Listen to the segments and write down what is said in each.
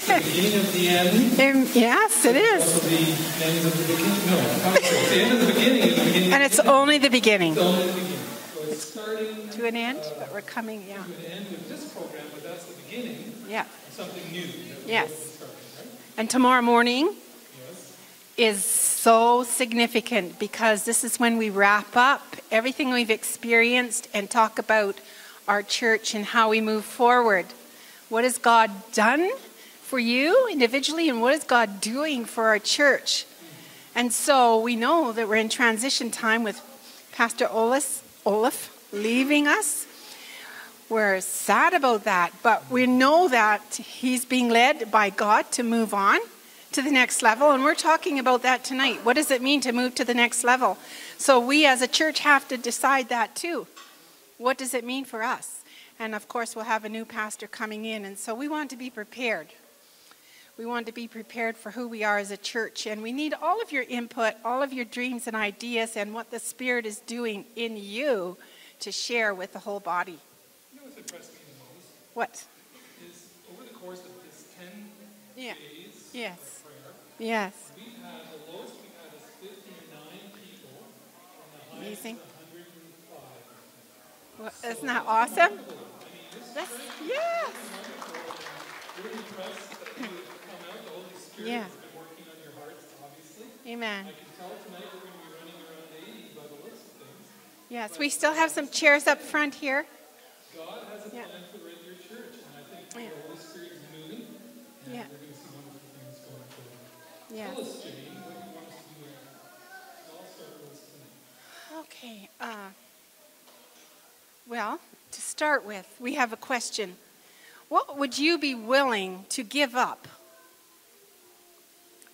beginning of the end. Um, yes, it is. The end of the beginning. No, it's the end of the beginning and the beginning And it's the only the beginning. It's only the beginning. So it's starting To an end, but we're coming, yeah. to an end with this program, but that's the beginning Yeah. something new. Yes. starting, right? And tomorrow morning Yes. is so significant because this is when we wrap up everything we've experienced and talk about our church and how we move forward. What has God done for you individually, and what is God doing for our church? And so we know that we're in transition time with Pastor Olaf, Olaf leaving us. We're sad about that, but we know that he's being led by God to move on to the next level, and we're talking about that tonight. What does it mean to move to the next level? So we as a church have to decide that too. What does it mean for us? And of course, we'll have a new pastor coming in, and so we want to be prepared. We want to be prepared for who we are as a church, and we need all of your input, all of your dreams and ideas, and what the Spirit is doing in you to share with the whole body. You know what's impressed me the most What? is over the course of this 10 Yeah. days Yes. prayer, Yes. we've had the lowest we've had is 59 people, and the highest Amazing. is 105. Well, isn't that awesome? That's, yes. Really Yeah. hearts. Amen. I can tell tonight we're going to be running around 80 by the looks of things. Yes, we still have some chairs up front here. God has a Yeah. plan for your church, and I think Yeah. the Holy Spirit is moving, and Yeah. we're going to see wonderful things going forward. Yes. Tell us, Jane, what you want us to do. I'll start with us tonight. Okay. Uh, well, to start with, we have a question. What would you be willing to give up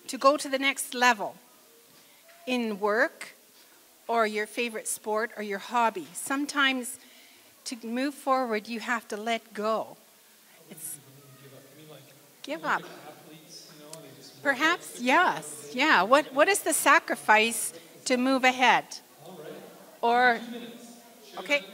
to go to the next level in work or your favorite sport or your hobby? Sometimes to move forward, you have to let go. It's give up. Perhaps, yes. Yeah. What, what is the sacrifice to move ahead? Or, okay.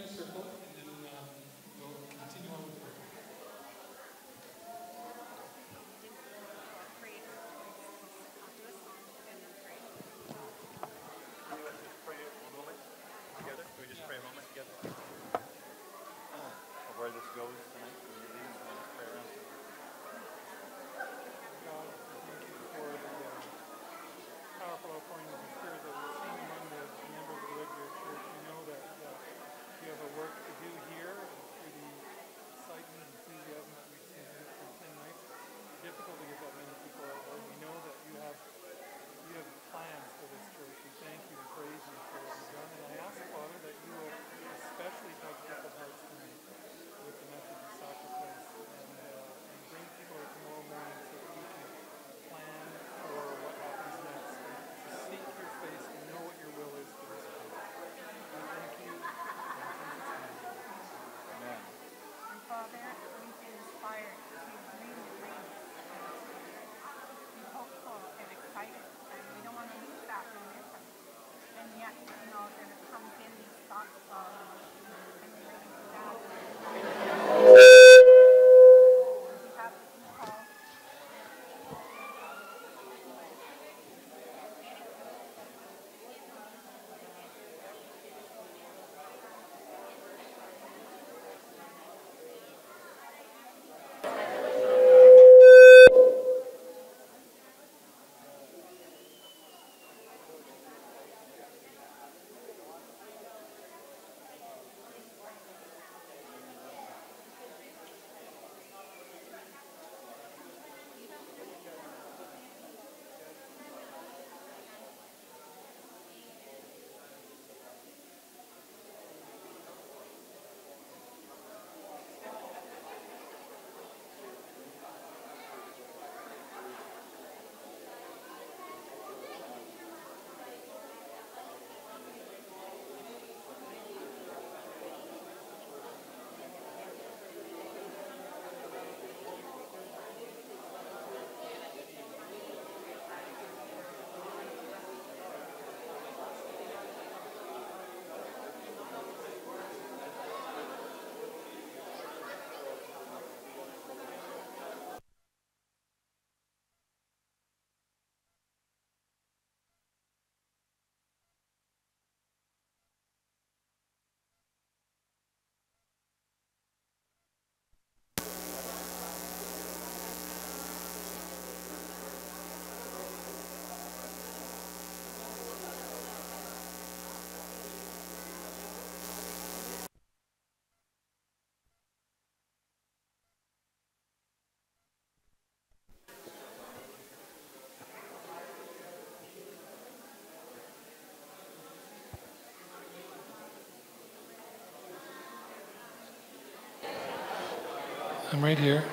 I'm right here.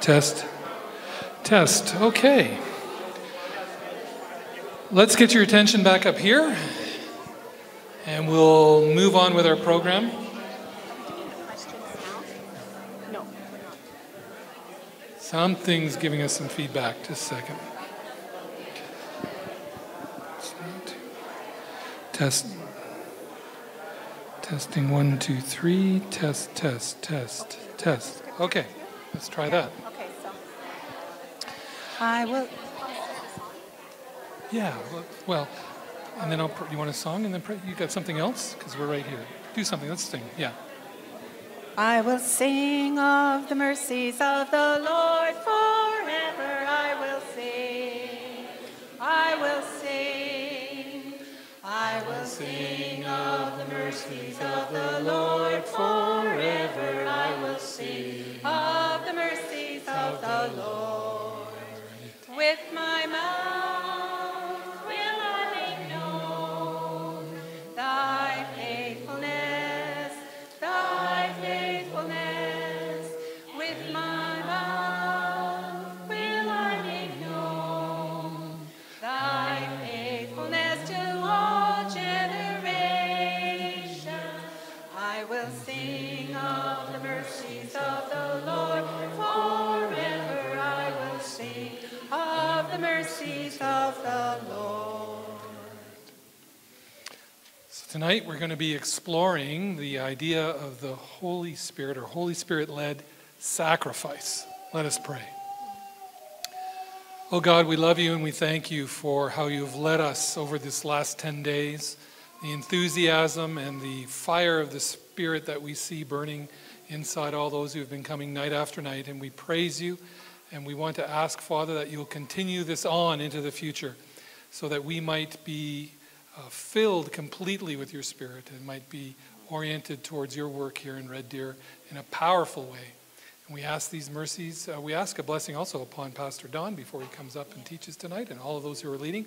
Test. Test. Okay. Let's get your attention back up here and we'll move on with our program. No. Something's giving us some feedback. Just a second. Test. Testing one, two, three. Test, test, test, test. Okay, let's try that. Okay, so. I will. Yeah, well- and then I'll, pr- you want a song and then pray? You got something else? Because we're right here. Do something, let's sing. Yeah. I will sing of the mercies of the Lord tonight we're going to be exploring the idea of the Holy Spirit or Holy Spirit led sacrifice. Let us pray. Oh God, we love you and we thank you for how you've led us over this last 10 days, the enthusiasm and the fire of the Spirit that we see burning inside all those who have been coming night after night. And we praise you and we want to ask, Father, that you'll continue this on into the future so that we might be uh, filled completely with your Spirit and might be oriented towards your work here in Red Deer in a powerful way. And we ask these mercies. Uh, we ask a blessing also upon Pastor Don before he comes up and teaches tonight and all of those who are leading.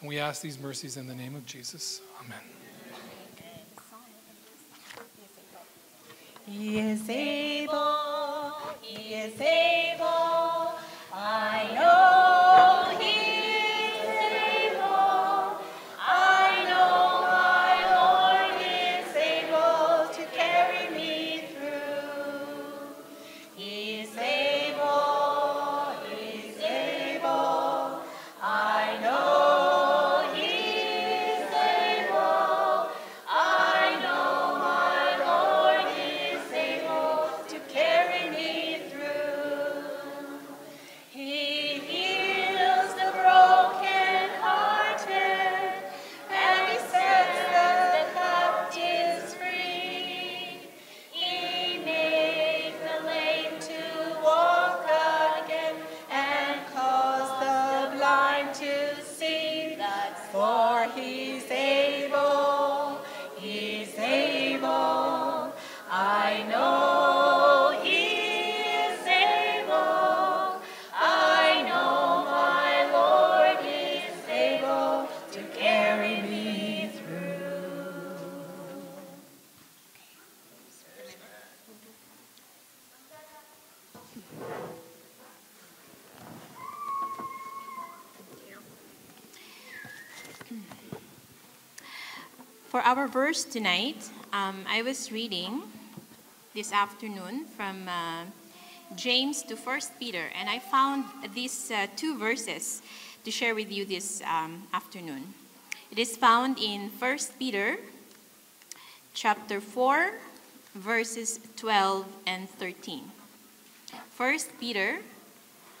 And we ask these mercies in the name of Jesus. Amen. He is able, he is able, I know our verse tonight, um, I was reading this afternoon from uh, James to First Peter, and I found these uh, two verses to share with you this um, afternoon. It is found in First Peter, chapter four, verses 12 and 13. First Peter,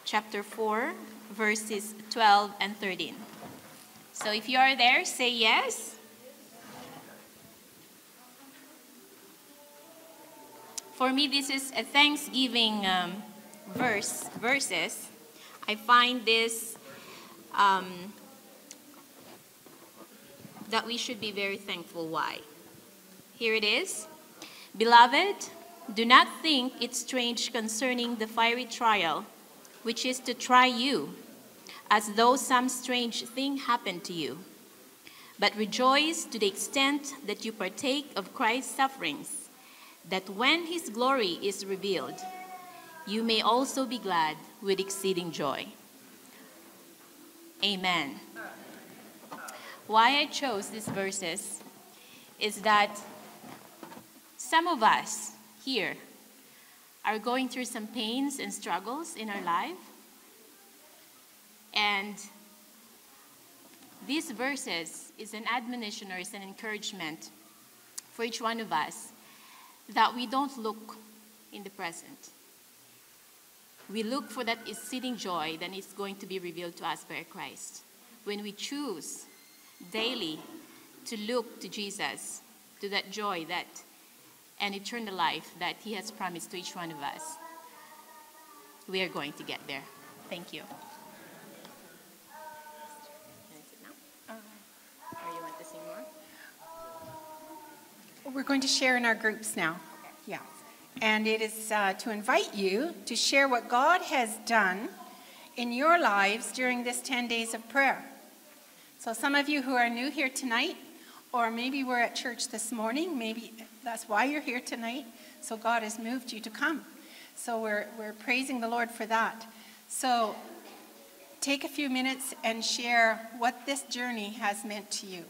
chapter four, verses 12 and 13. So if you are there, say yes. For me, this is a Thanksgiving um, verse verses. I find this um, that we should be very thankful. Why? Here it is. Beloved, do not think it strange concerning the fiery trial, which is to try you, as though some strange thing happened to you. But rejoice to the extent that you partake of Christ's sufferings, that when his glory is revealed, you may also be glad with exceeding joy. Amen. Why I chose these verses is that some of us here are going through some pains and struggles in our life. And these verses is an admonition or is an encouragement for each one of us that we don't look in the present. We look for that exceeding joy that is going to be revealed to us by Christ. When we choose daily to look to Jesus, to that joy that and eternal life that He has promised to each one of us, we are going to get there. Thank you. Can I sit now? Or you want to sing more? We're going to share in our groups now. Yeah. And it is uh, to invite you to share what God has done in your lives during this 10 days of prayer. So, some of you who are new here tonight, or maybe we're at church this morning, maybe that's why you're here tonight. So, God has moved you to come. So, we're, we're praising the Lord for that. So, take a few minutes and share what this journey has meant to you.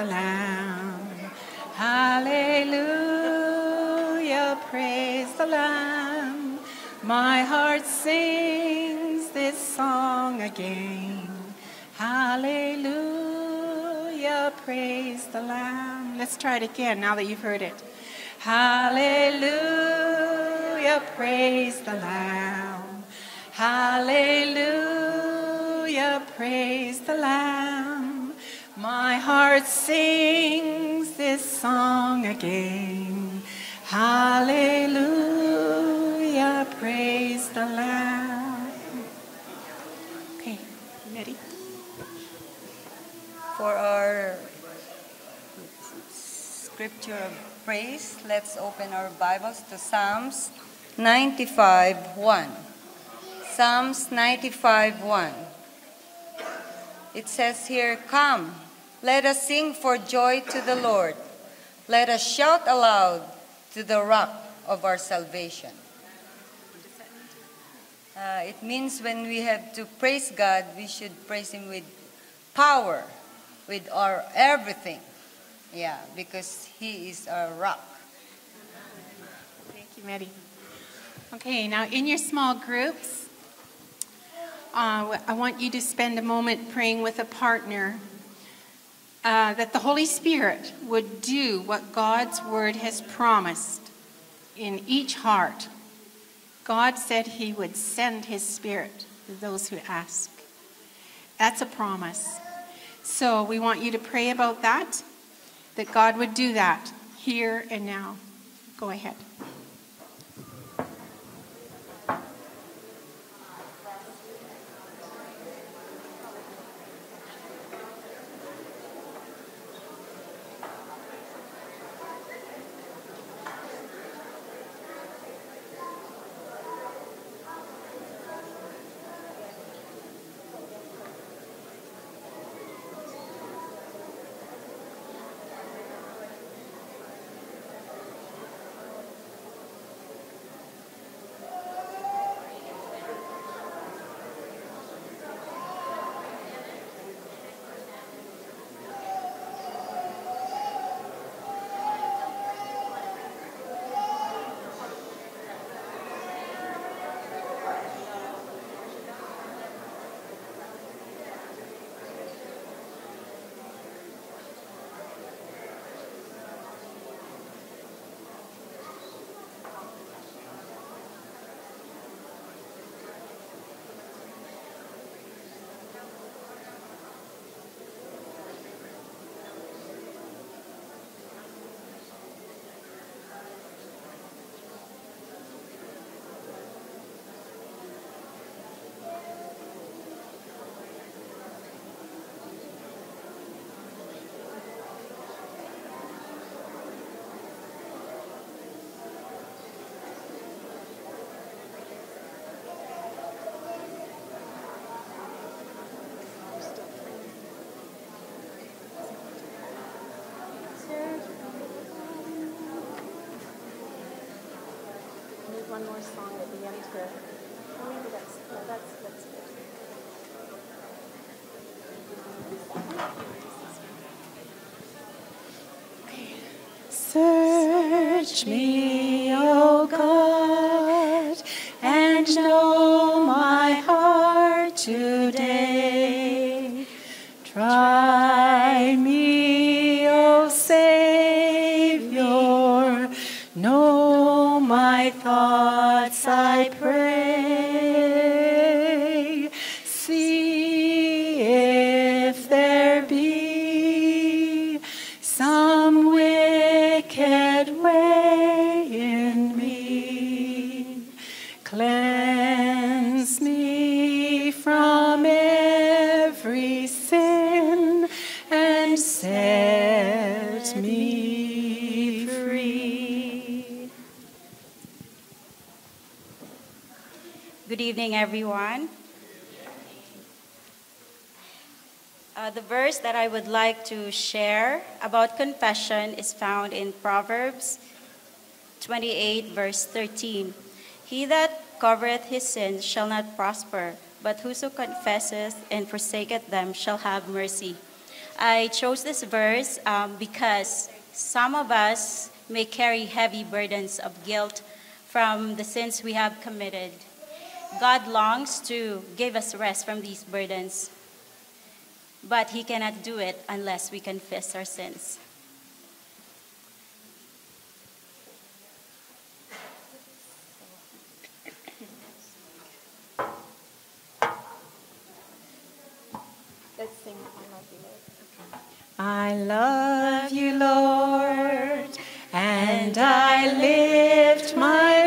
The Lamb. Hallelujah, praise the Lamb. My heart sings this song again. Hallelujah, praise the Lamb. Let's try it again now that you've heard it. Hallelujah, praise the Lamb. Hallelujah, praise the Lamb. My heart sings this song again. Hallelujah, praise the Lamb. Okay, ready? For our scripture of praise, let's open our Bibles to Psalms 95 1. Psalms 95 1. It says here, Come, let us sing for joy to the Lord. Let us shout aloud to the rock of our salvation. Uh, it means when we have to praise God, we should praise Him with power, with our everything. Yeah, because He is our rock. Thank you, Mary. Okay, now in your small groups, uh, I want you to spend a moment praying with a partner uh, that the Holy Spirit would do what God's Word has promised in each heart. God said He would send His Spirit to those who ask. That's a promise. So we want you to pray about that, that God would do that here and now. Go ahead. One more song at the end to. Oh, maybe that's no, that's that's good. Search me, would like to share about confession is found in Proverbs 28, verse 13. He that covereth his sins shall not prosper, but whoso confesseth and forsaketh them shall have mercy. I chose this verse um, because some of us may carry heavy burdens of guilt from the sins we have committed. God longs to give us rest from these burdens, but He cannot do it unless we confess our sins. Let's sing I Love You, Lord. I love you, Lord, and I lift my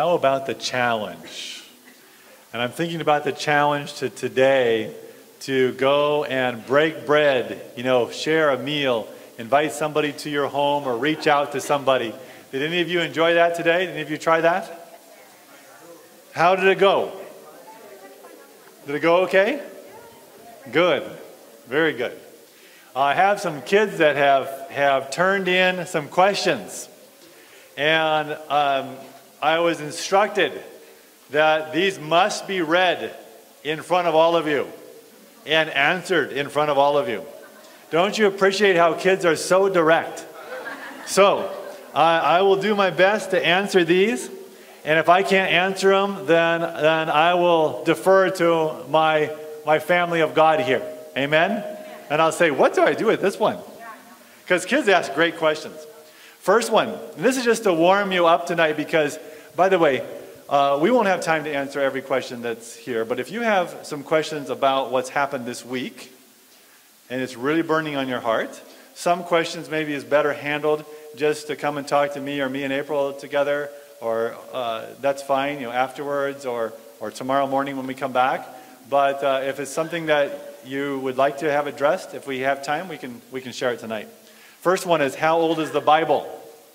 How about the challenge? And I'm thinking about the challenge to today to go and break bread, you know, share a meal, invite somebody to your home, or reach out to somebody. Did any of you enjoy that today? Did any of you try that? How did it go? Did it go okay? Good. Very good. I have some kids that have, have turned in some questions. And um, I was instructed that these must be read in front of all of you and answered in front of all of you. Don't you appreciate how kids are so direct? So, I will do my best to answer these. And if I can't answer them, then, then I will defer to my, my family of God here. Amen? And I'll say, what do I do with this one? Because kids ask great questions. First one, this is just to warm you up tonight because, by the way, uh, we won't have time to answer every question that's here, but if you have some questions about what's happened this week and it's really burning on your heart, some questions maybe is better handled just to come and talk to me or me and April together, or uh, that's fine, you know, afterwards or, or tomorrow morning when we come back. But uh, if it's something that you would like to have addressed, if we have time, we can, we can share it tonight. First one is How old is the Bible?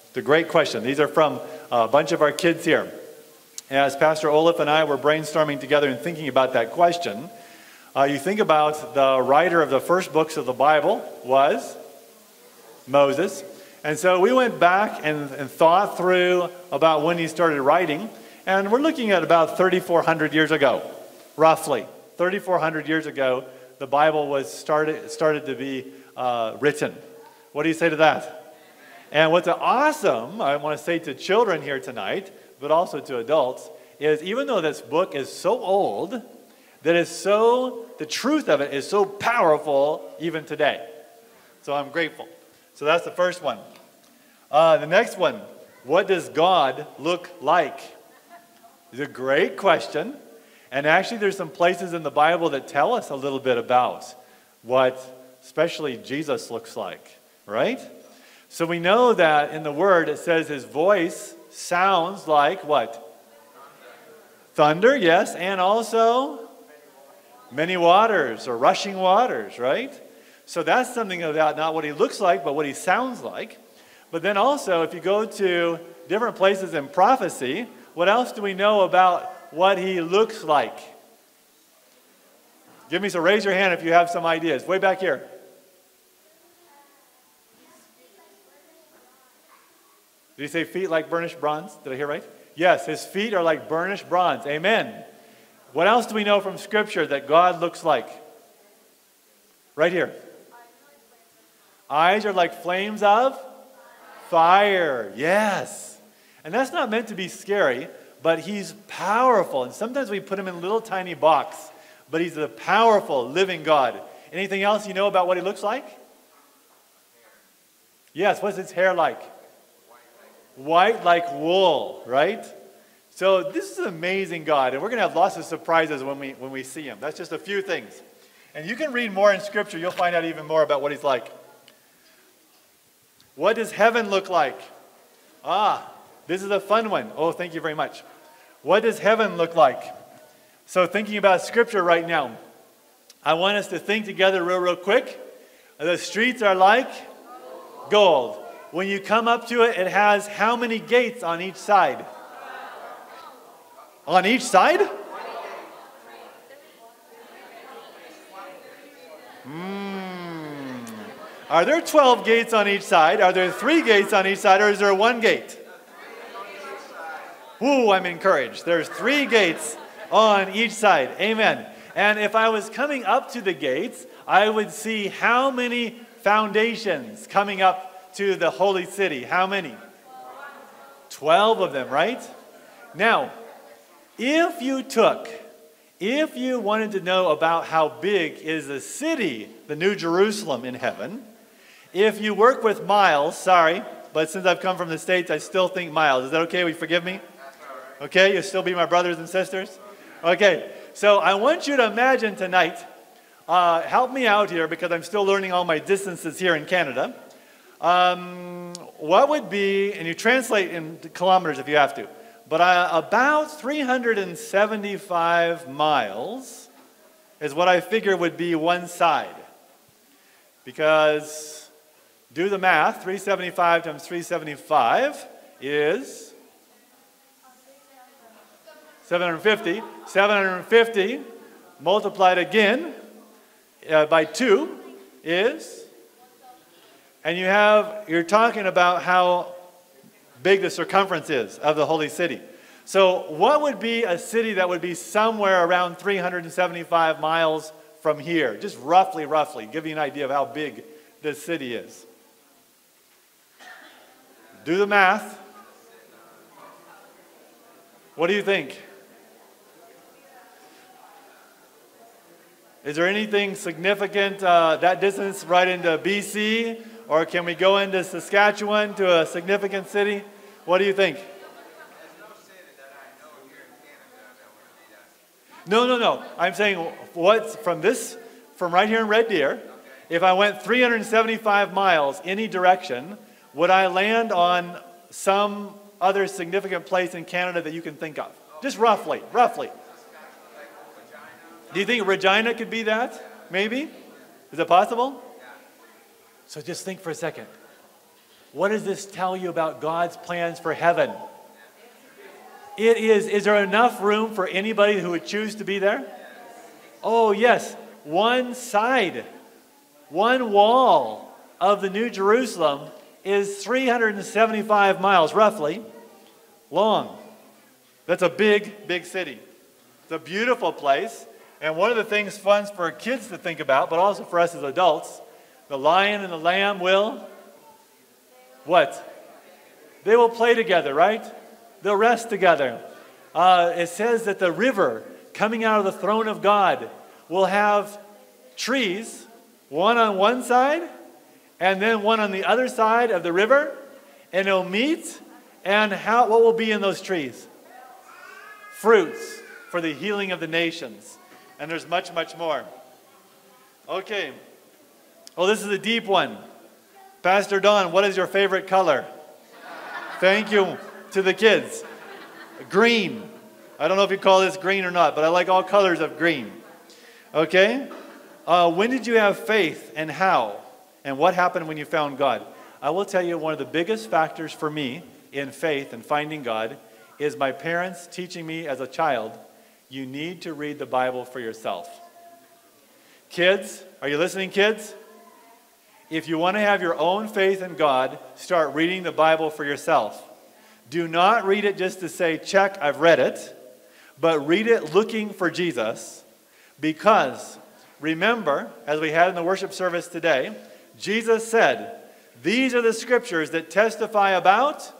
It's a great question. These are from a bunch of our kids here. As Pastor Olaf and I were brainstorming together and thinking about that question, uh, you think about the writer of the first books of the Bible was Moses. And so we went back and, and thought through about when he started writing, and we're looking at about 3,400 years ago, roughly. 3,400 years ago, the Bible was started, started to be uh, written. What do you say to that? And what's awesome, I want to say to children here tonight, but also to adults, is even though this book is so old, that is so, the truth of it is so powerful even today. So I'm grateful. So that's the first one. Uh, the next one, what does God look like? It's a great question. And actually, there's some places in the Bible that tell us a little bit about what, especially Jesus, looks like right? So we know that in the word it says his voice sounds like what? Thunder, yes, and also many waters or rushing waters, right? So that's something about not what he looks like, but what he sounds like. But then also, if you go to different places in prophecy, what else do we know about what he looks like? Give me so raise your hand if you have some ideas. Way back here. Did he say feet like burnished bronze? Did I hear right? Yes, his feet are like burnished bronze. Amen. What else do we know from Scripture that God looks like? Right here. Eyes are like flames of fire. Yes. And that's not meant to be scary, but he's powerful. And sometimes we put him in a little tiny box, but he's a powerful, living God. Anything else you know about what he looks like? Yes, what's his hair like? White like wool, right? So this is an amazing God, and we're going to have lots of surprises when we, when we see him. That's just a few things. And you can read more in Scripture, you'll find out even more about what he's like. What does heaven look like? Ah, this is a fun one. Oh, thank you very much. What does heaven look like? So, thinking about Scripture right now, I want us to think together real, real quick. The streets are like gold. When you come up to it, it has how many gates on each side? On each side? Hmm. Are there 12 gates on each side? Are there three gates on each side, or is there one gate? Ooh, I'm encouraged. There's three gates on each side. Amen. And if I was coming up to the gates, I would see how many foundations coming up to the holy city. How many? Twelve of them, right? Now, if you took If you wanted to know about how big is the city, the New Jerusalem in heaven, if you work with miles, sorry, but since I've come from the States, I still think miles. Is that okay? Will you forgive me? Okay, you'll still be my brothers and sisters? Okay, so I want you to imagine tonight, uh, help me out here because I'm still learning all my distances here in Canada. Um, what would be, and you translate in kilometers if you have to, but uh, about 375 miles is what I figure would be one side. Because do the math 375 times 375 is 750. 750 multiplied again uh, by 2 is and you have you're talking about how big the circumference is of the holy city. So, what would be a city that would be somewhere around 375 miles from here? Just roughly, roughly, give you an idea of how big this city is. Do the math. What do you think? Is there anything significant uh, that distance right into BC? Or can we go into Saskatchewan to a significant city? What do you think? No, no, no. I'm saying what's from this, from right here in Red Deer, if I went 375 miles any direction, would I land on some other significant place in Canada that you can think of? Just roughly, roughly. Do you think Regina could be that? Maybe? Is it possible? So just think for a second. What does this tell you about God's plans for heaven? It is, is there enough room for anybody who would choose to be there? Oh, yes. One side, one wall of the New Jerusalem is 375 miles, roughly, long. That's a big, big city. It's a beautiful place. And one of the things fun for kids to think about, but also for us as adults, the lion and the lamb will what? They will play together, right? They'll rest together. Uh, it says that the river coming out of the throne of God will have trees, one on one side and then one on the other side of the river, and it'll meet. And how, what will be in those trees? Fruits for the healing of the nations. And there's much, much more. Okay. Oh, this is a deep one. Pastor Don, what is your favorite color? Thank you to the kids. Green. I don't know if you call this green or not, but I like all colors of green. Okay? Uh, when did you have faith and how? And what happened when you found God? I will tell you one of the biggest factors for me in faith and finding God is my parents teaching me as a child you need to read the Bible for yourself. Kids, are you listening, kids? If you want to have your own faith in God, start reading the Bible for yourself. Do not read it just to say, check, I've read it, but read it looking for Jesus because remember, as we had in the worship service today, Jesus said, These are the scriptures that testify about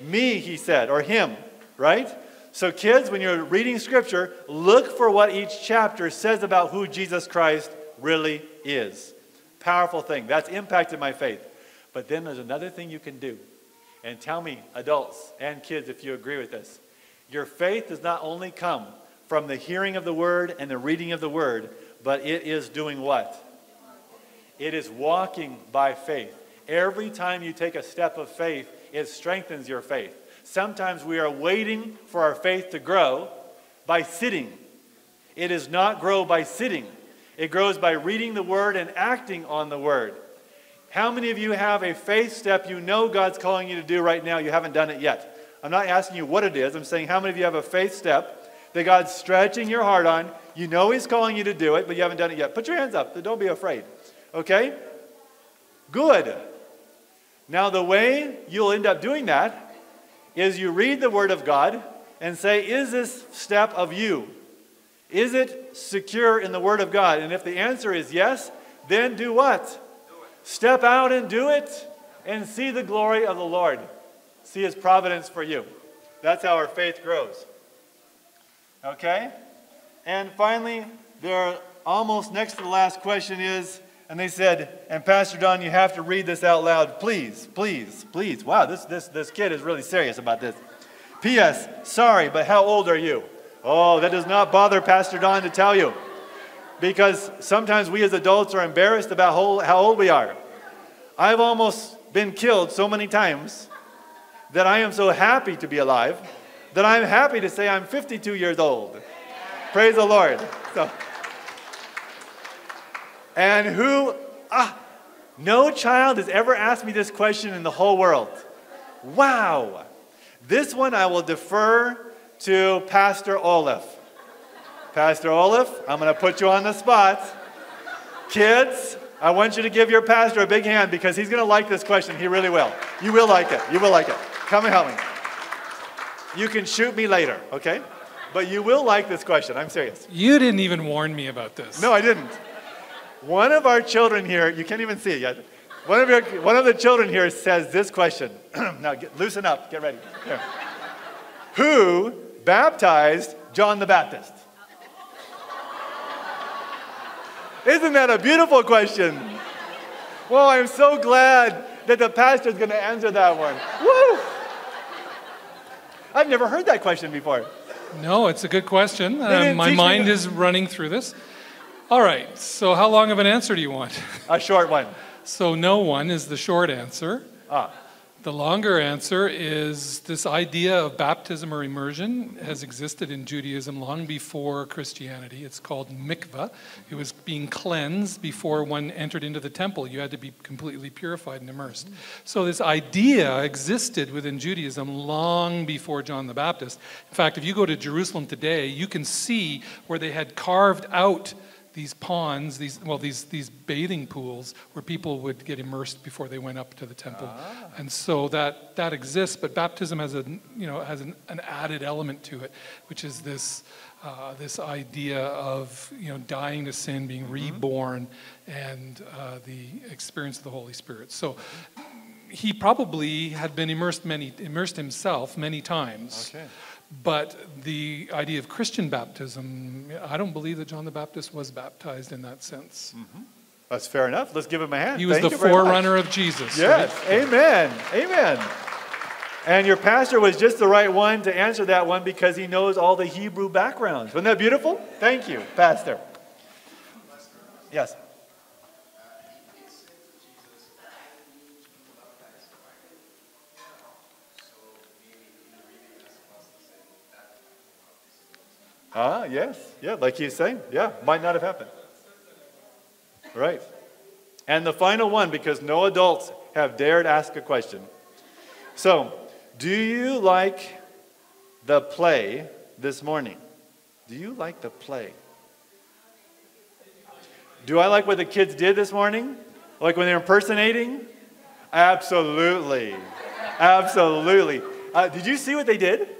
me, he said, or him, right? So, kids, when you're reading scripture, look for what each chapter says about who Jesus Christ really is. Powerful thing. That's impacted my faith. But then there's another thing you can do. And tell me, adults and kids, if you agree with this. Your faith does not only come from the hearing of the word and the reading of the word, but it is doing what? It is walking by faith. Every time you take a step of faith, it strengthens your faith. Sometimes we are waiting for our faith to grow by sitting. It does not grow by sitting. It grows by reading the Word and acting on the Word. How many of you have a faith step you know God's calling you to do right now? You haven't done it yet. I'm not asking you what it is. I'm saying how many of you have a faith step that God's stretching your heart on? You know He's calling you to do it, but you haven't done it yet. Put your hands up. Don't be afraid. Okay? Good. Now, the way you'll end up doing that is you read the Word of God and say, Is this step of you? Is it secure in the Word of God? And if the answer is yes, then do what? Do Step out and do it and see the glory of the Lord. See His providence for you. That's how our faith grows. Okay? And finally, they're almost next to the last question is, and they said, and Pastor Don, you have to read this out loud, please, please, please. Wow, this, this, this kid is really serious about this. P.S. Sorry, but how old are you? Oh, that does not bother Pastor Don to tell you. Because sometimes we as adults are embarrassed about how, old we are. I've almost been killed so many times that I am so happy to be alive that I'm happy to say I'm 52 years old. Praise the Lord. So, and who, ah, no child has ever asked me this question in the whole world. Wow. This one I will defer to Pastor Olaf. Pastor Olaf, I'm going to put you on the spot. Kids, I want you to give your pastor a big hand because he's going to like this question. He really will. You will like it. You will like it. Come and help me. You can shoot me later, okay? But you will like this question. I'm serious. You didn't even warn me about this. No, I didn't. One of our children here, you can't even see it yet. One of, your, one of the children here says this question. now, get, loosen up. Get ready. Here. Who baptized John the Baptist? Isn't that a beautiful question? Well, I'm so glad that the pastor is going to answer that one. Woo! I've never heard that question before. No, it's a good question. Um, my mind is running through this. All right, so how long of an answer do you want? A short one. So, no one is the short answer. Ah, The longer answer is this idea of baptism or immersion has existed in Judaism long before Christianity. It's called mikvah. It was being cleansed before one entered into the temple. You had to be completely purified and immersed. So, this idea existed within Judaism long before John the Baptist. In fact, if you go to Jerusalem today, you can see where they had carved out these ponds, these well, these these bathing pools where people would get immersed before they went up to the temple, and so that that exists. But baptism has a you know has an, an added element to it, which is this uh, this idea of you know dying to sin, being reborn, and uh, the experience of the Holy Spirit. So. He probably had been immersed many immersed himself many times. Okay. But the idea of Christian baptism, I don't believe that John the Baptist was baptized in that sense. Mm-hmm. that's fair enough. Let's give him a hand. He was Thank the forerunner of Jesus. Yes, right? amen, amen. And your pastor was just the right one to answer that one because he knows all the Hebrew backgrounds. Wasn't that beautiful? Thank you, Pastor. Yes. Ah, yes, yeah, like he's saying, yeah, might not have happened. Right. And the final one, because no adults have dared ask a question. So, do you like the play this morning? Do you like the play? Do I like what the kids did this morning? Like when they're impersonating? Absolutely. Absolutely. Uh, did you see what they did?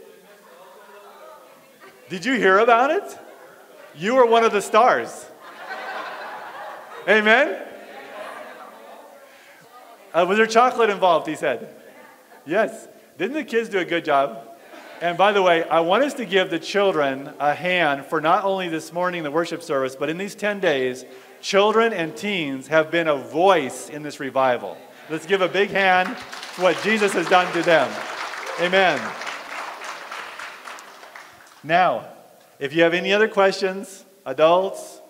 Did you hear about it? You were one of the stars. Amen? Uh, was there chocolate involved? He said. Yes. Didn't the kids do a good job? And by the way, I want us to give the children a hand for not only this morning, the worship service, but in these 10 days, children and teens have been a voice in this revival. Let's give a big hand to what Jesus has done to them. Amen. Now, if you have any other questions, adults,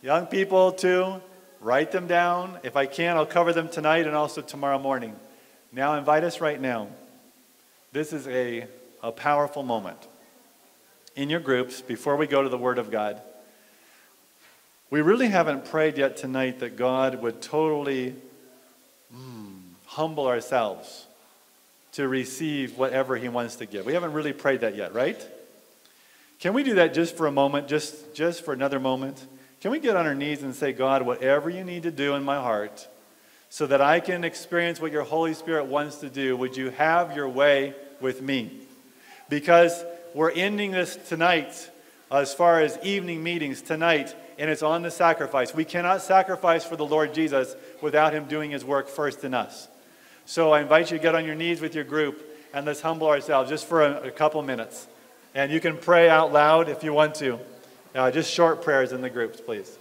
young people too, write them down. If I can, I'll cover them tonight and also tomorrow morning. Now, invite us right now. This is a, a powerful moment. In your groups, before we go to the Word of God, we really haven't prayed yet tonight that God would totally mm, humble ourselves to receive whatever He wants to give. We haven't really prayed that yet, right? Can we do that just for a moment, just, just for another moment? Can we get on our knees and say, God, whatever you need to do in my heart so that I can experience what your Holy Spirit wants to do, would you have your way with me? Because we're ending this tonight as far as evening meetings tonight, and it's on the sacrifice. We cannot sacrifice for the Lord Jesus without him doing his work first in us. So I invite you to get on your knees with your group and let's humble ourselves just for a, a couple minutes. And you can pray out loud if you want to. Uh, just short prayers in the groups, please.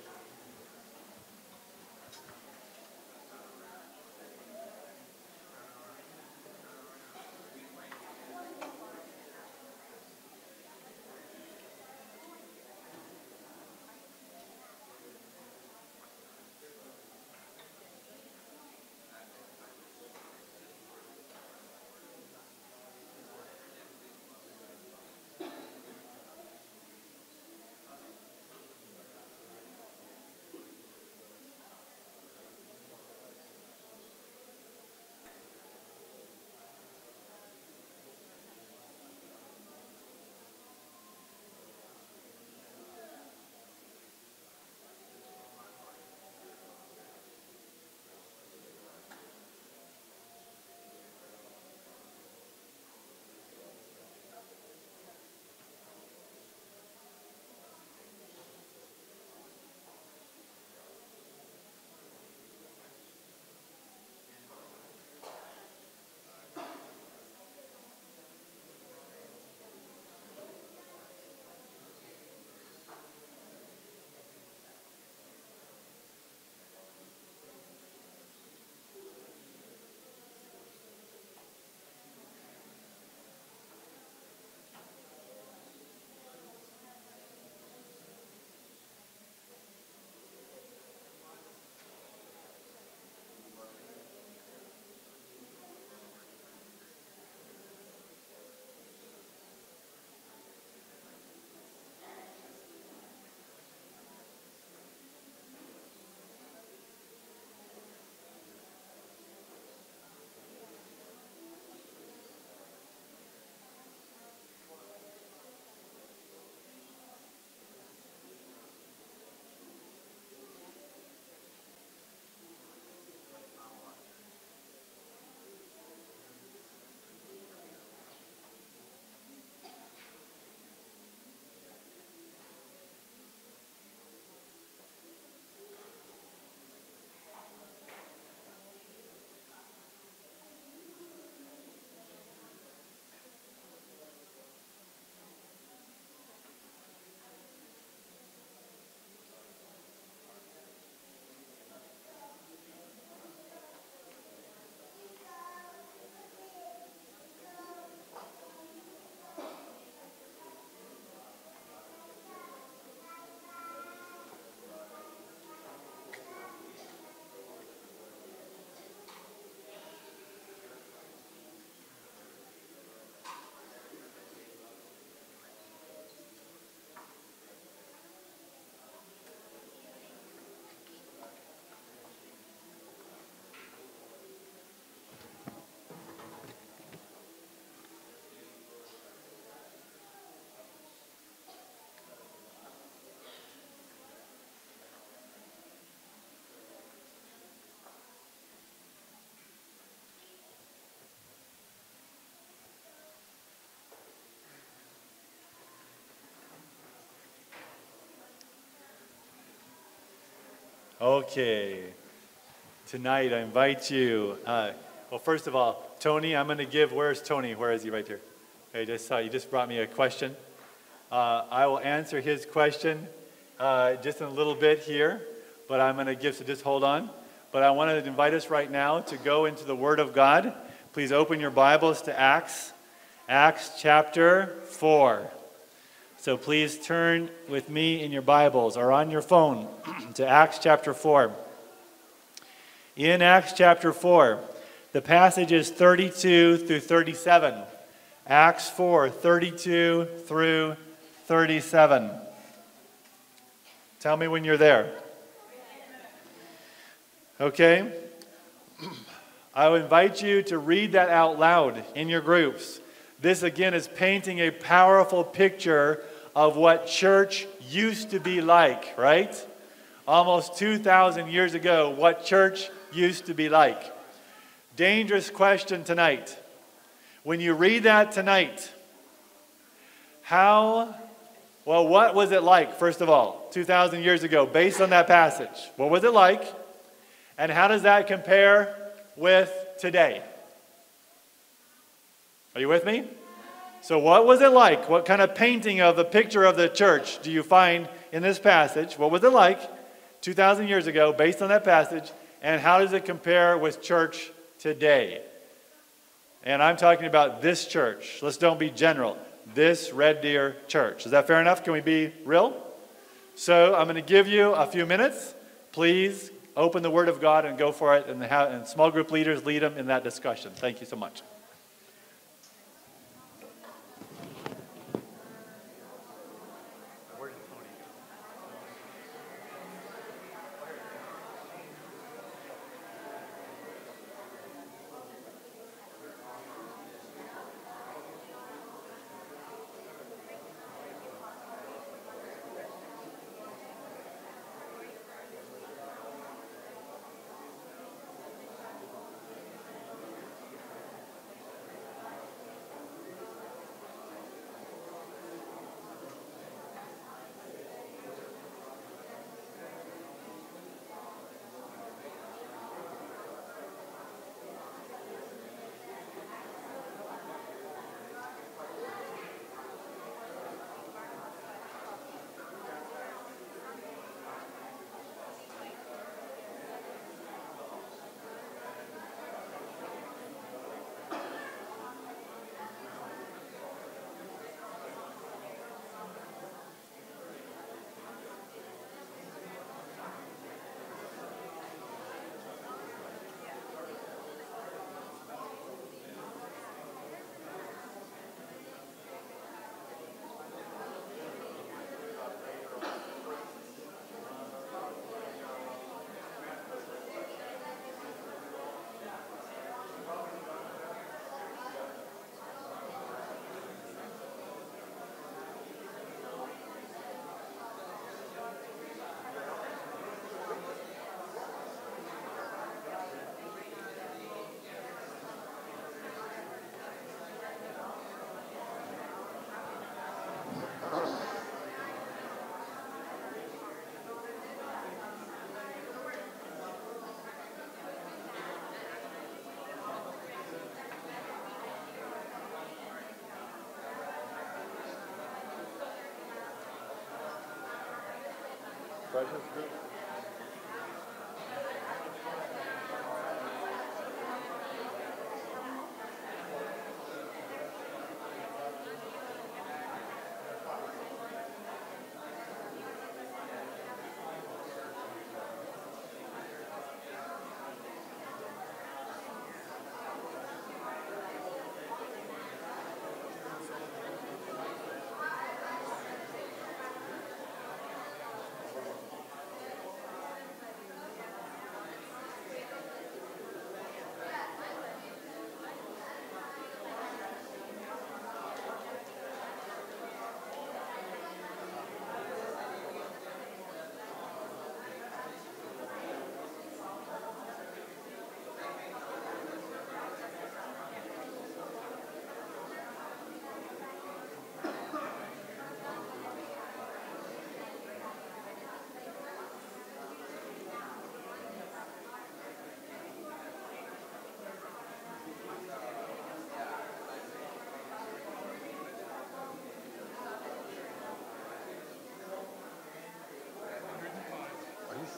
Okay. Tonight, I invite you. Uh, well, first of all, Tony, I'm going to give. Where's Tony? Where is he? Right here. I just saw you just brought me a question. Uh, I will answer his question uh, just in a little bit here, but I'm going to give, so just hold on. But I want to invite us right now to go into the Word of God. Please open your Bibles to Acts, Acts chapter 4. So please turn with me in your Bibles or on your phone to Acts chapter 4. In Acts chapter 4, the passage is 32 through 37. Acts 4, 32 through 37. Tell me when you're there. Okay? I would invite you to read that out loud in your groups. This again is painting a powerful picture of what church used to be like, right? Almost 2,000 years ago, what church used to be like. Dangerous question tonight. When you read that tonight, how, well, what was it like, first of all, 2,000 years ago, based on that passage? What was it like? And how does that compare with today? Are you with me? So, what was it like? What kind of painting of the picture of the church do you find in this passage? What was it like 2,000 years ago based on that passage? And how does it compare with church today? And I'm talking about this church. Let's don't be general. This Red Deer church. Is that fair enough? Can we be real? So I'm going to give you a few minutes. Please open the Word of God and go for it. And, the, and small group leaders lead them in that discussion. Thank you so much. Precious group.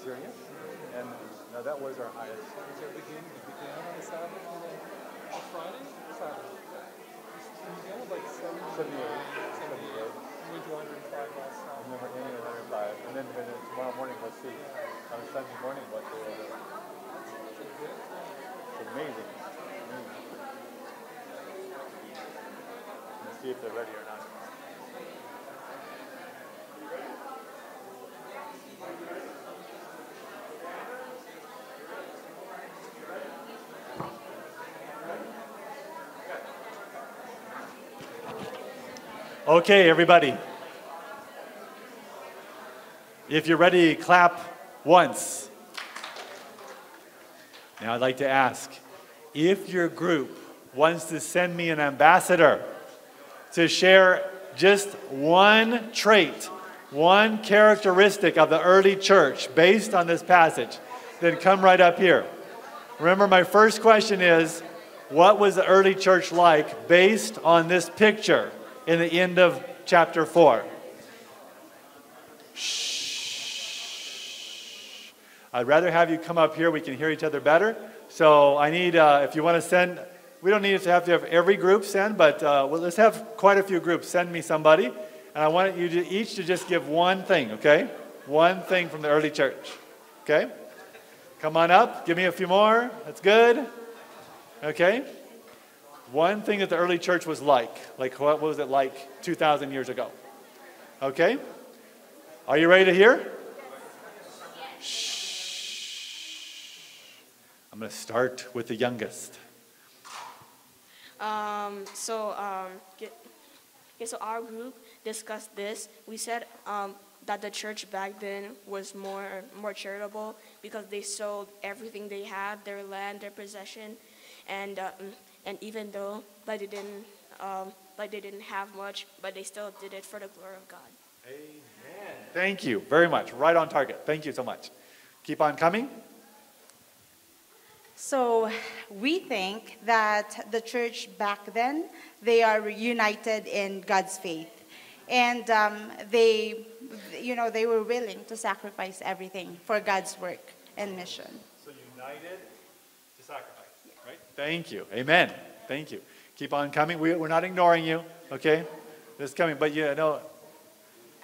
Serious? And no, that was our highest. Was it begin, it began on Sabbath and then on Friday? Sabbath. It began like 70, 78. 78. We to 105 last I Sabbath. remember ending at 105. And then, then tomorrow morning, let's see. On a Sunday morning, what they were. It's amazing. amazing. Let's see if they're ready or not. Okay, everybody. If you're ready, clap once. Now, I'd like to ask if your group wants to send me an ambassador to share just one trait, one characteristic of the early church based on this passage, then come right up here. Remember, my first question is what was the early church like based on this picture in the end of chapter 4? Shh. I'd rather have you come up here. We can hear each other better. So I need, uh, if you want to send, we don't need to have to have every group send, but uh, well, let's have quite a few groups send me somebody. And I want you to each to just give one thing, okay? One thing from the early church, okay? Come on up. Give me a few more. That's good. Okay? One thing that the early church was like. Like, what was it like 2,000 years ago? Okay? Are you ready to hear? Shh. I'm going to start with the youngest. Um, so, um, get, okay, so our group discussed this. We said um, that the church back then was more more charitable because they sold everything they had, their land, their possession, and um, and even though like they didn't um, like they didn't have much, but they still did it for the glory of God. Amen. Thank you very much. Right on target. Thank you so much. Keep on coming. So we think that the church back then, they are united in God's faith. And um, they, you know, they were willing to sacrifice everything for God's work and mission. So united to sacrifice, right? Thank you. Amen. Thank you. Keep on coming. We, we're not ignoring you, okay? Is coming, but you know,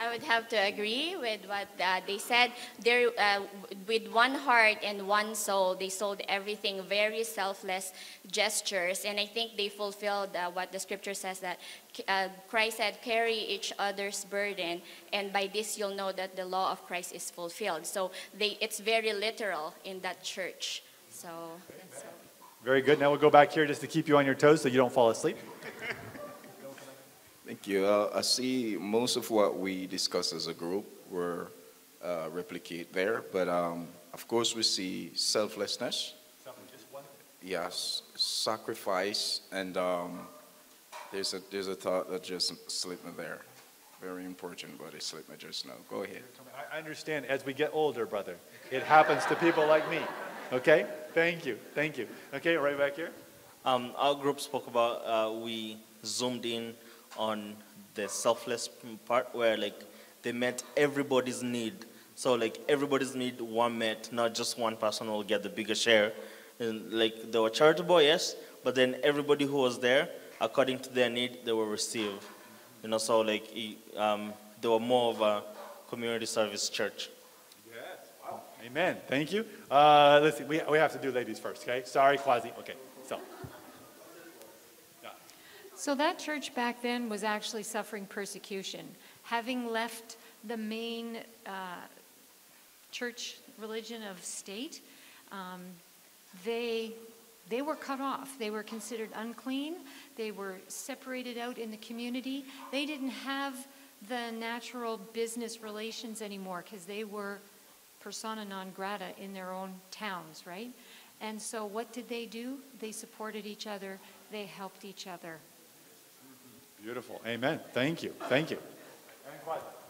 I would have to agree with what uh, they said. They're, uh, with one heart and one soul, they sold everything, very selfless gestures. And I think they fulfilled uh, what the scripture says that uh, Christ said, carry each other's burden. And by this, you'll know that the law of Christ is fulfilled. So they, it's very literal in that church. So. Very good. Now we'll go back here just to keep you on your toes so you don't fall asleep. Thank you. Uh, I see most of what we discussed as a group were uh, replicate there, but um, of course we see selflessness. Yes, sacrifice, and um, there's a there's a thought that just slipped me there. Very important, but it slipped me just now. Go ahead. I understand as we get older, brother, it happens to people like me. Okay? Thank you. Thank you. Okay, right back here. Um, our group spoke about, uh, we zoomed in on the selfless part where like they met everybody's need. So like everybody's need were met, not just one person will get the bigger share. And like they were charitable, yes, but then everybody who was there, according to their need, they were received. You know, so like um, they were more of a community service church. Amen. Thank you. Uh, let's. We, we have to do ladies first, okay? Sorry, Quasi. Okay, so. So that church back then was actually suffering persecution. Having left the main uh, church religion of state, um, they, they were cut off. They were considered unclean. They were separated out in the community. They didn't have the natural business relations anymore because they were persona non grata in their own towns, right? And so what did they do? They supported each other. They helped each other. Beautiful. Amen. Thank you. Thank you.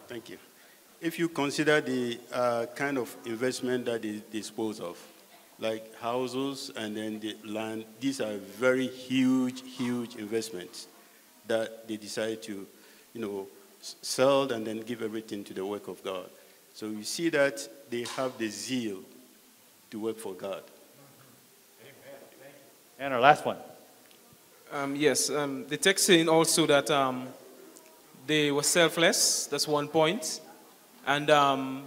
Thank you. If you consider the uh, kind of investment that they dispose of, like houses and then the land, these are very huge, huge investments that they decide to, you know, sell and then give everything to the work of God. So you see that they have the zeal to work for God. Amen. And our last one. Um, yes, um, the text saying also that um, they were selfless. That's one point. point, and um,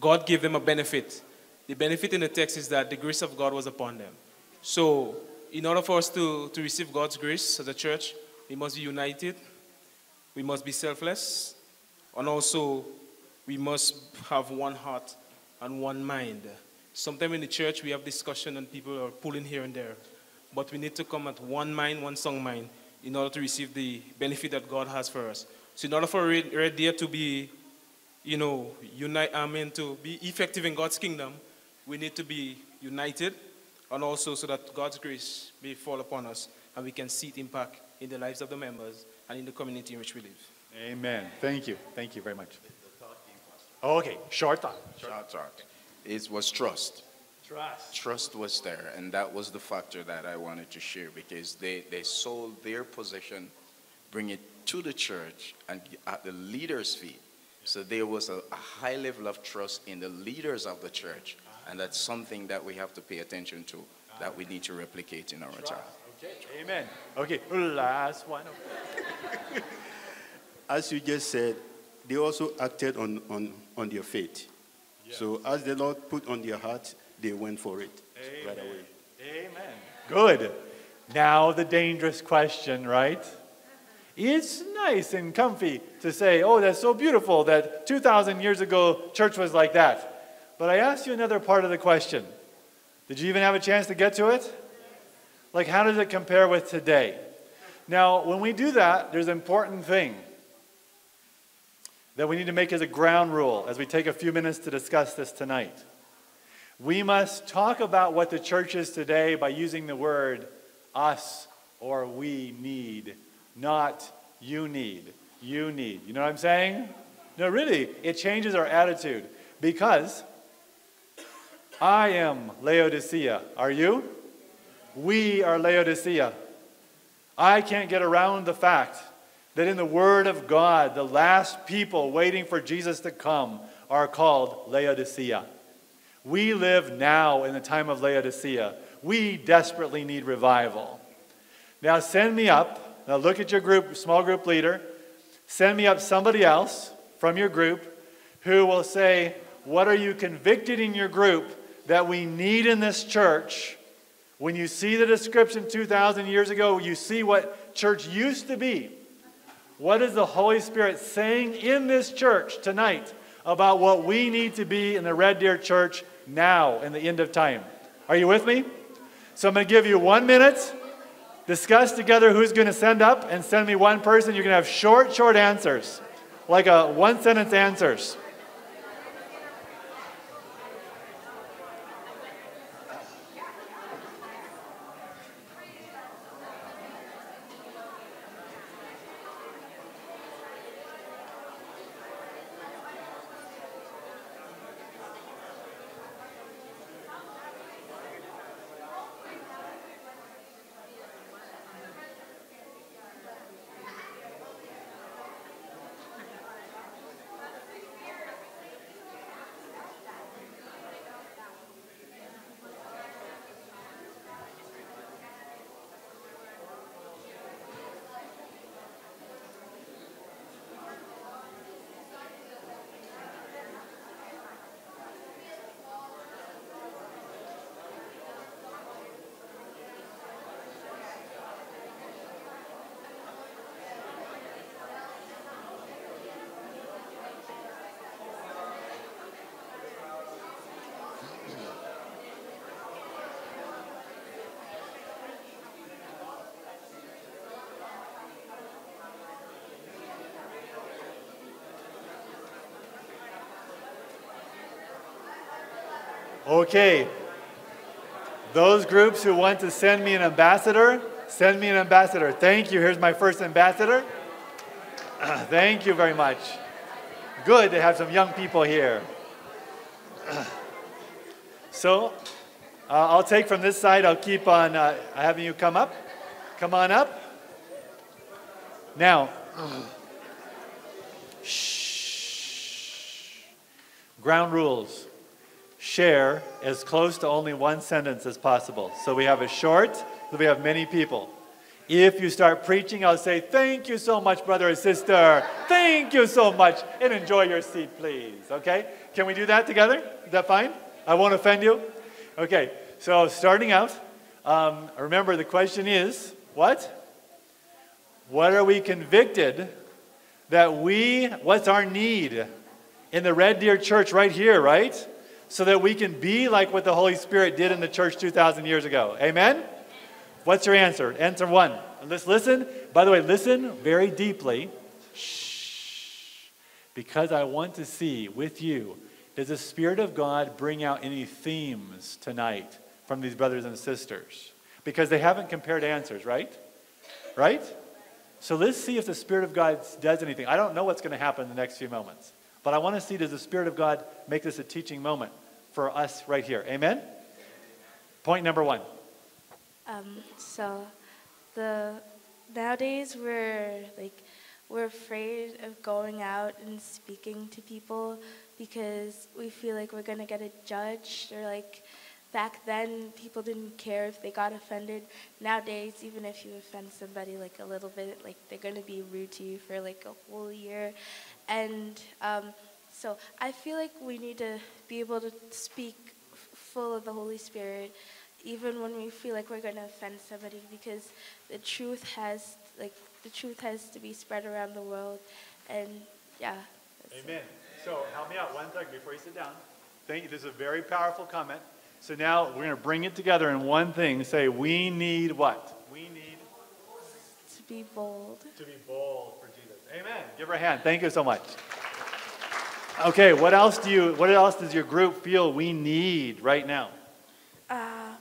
God gave them a benefit. The benefit in the text is that the grace of God was upon them. So, in order for us to, to receive God's grace as a church, we must be united. We must be selfless, and also we must have one heart and one mind. Sometimes in the church we have discussion and people are pulling here and there. But we need to come at one mind, one song mind, in order to receive the benefit that God has for us. So in order for Red, Red Deer to be, you know, unite, I mean, to be effective in God's kingdom, we need to be united, and also so that God's grace may fall upon us, and we can see it impact in the lives of the members and in the community in which we live. Amen. Thank you. Thank you very much. Okay, short thought. Short thought. It was trust. Trust. Trust was there, and that was the factor that I wanted to share because they, they sold their possession, bring it to the church, and at the leader's feet. So there was a, a high level of trust in the leaders of the church. And that's something that we have to pay attention to, that we need to replicate in our time. Okay, amen. Okay, last one. As you just said, they also acted on, on, on their faith. So as the Lord put on their heart, they went for it right away. Amen. Good. Now, the dangerous question, right? It's nice and comfy to say, oh, that's so beautiful that 2,000 years ago, church was like that. But I asked you another part of the question. Did you even have a chance to get to it? Like, how does it compare with today? Now, when we do that, there's an important thing that we need to make as a ground rule as we take a few minutes to discuss this tonight. We must talk about what the church is today by using the word us or we need, not you need. You need. You know what I'm saying? No, really, it changes our attitude because I am Laodicea. Are you? We are Laodicea. I can't get around the fact that in the Word of God, the last people waiting for Jesus to come are called Laodicea. We live now in the time of Laodicea. We desperately need revival. Now, send me up. Now, look at your group, small group leader. Send me up somebody else from your group who will say, What are you convicted in your group that we need in this church? When you see the description 2,000 years ago, you see what church used to be. What is the Holy Spirit saying in this church tonight about what we need to be in the Red Deer Church now in the end of time? Are you with me? So I'm going to give you one minute. Discuss together who's going to send up and send me one person. You're going to have short, short answers, like a one sentence answers. Okay. Those groups who want to send me an ambassador, send me an ambassador. Thank you. Here's my first ambassador. thank you very much. Good to have some young people here. so, uh, I'll take from this side. I'll keep on uh, having you come up. Come on up. Now, shh. Ground rules share as close to only one sentence as possible. So we have a short, so we have many people. If you start preaching, I'll say, Thank you so much, brother or sister. Thank you so much. And enjoy your seat, please. Okay? Can we do that together? Is that fine? I won't offend you? Okay. So starting out, um, remember the question is what? What are we convicted that we, what's our need in the Red Deer Church right here, right? So that we can be like what the Holy Spirit did in the church 2,000 years ago. Amen? What's your answer? Answer one. Let's listen. By the way, listen very deeply. Shh. Because I want to see with you, does the Spirit of God bring out any themes tonight from these brothers and sisters? Because they haven't compared answers, right? Right? So let's see if the Spirit of God does anything. I don't know what's going to happen in the next few moments. But I want to see does the Spirit of God make this a teaching moment for us right here? Amen? Point number one. Um, so the nowadays we're like we're afraid of going out and speaking to people because we feel like we're going to get judged or like back then people didn't care if they got offended nowadays even if you offend somebody like a little bit like they're going to be rude to you for like a whole year and um, so i feel like we need to be able to speak full of the holy spirit even when we feel like we're going to offend somebody because the truth has like the truth has to be spread around the world and yeah that's it. Amen. So help me out one second before you sit down. Thank you. This is a very powerful comment. So now we're going to bring it together in one thing. Say, we need what? We need to be bold to be bold for Jesus. Amen. Give her a hand. Thank you so much. Okay, what else do you what else does your group feel we need right now? Uh,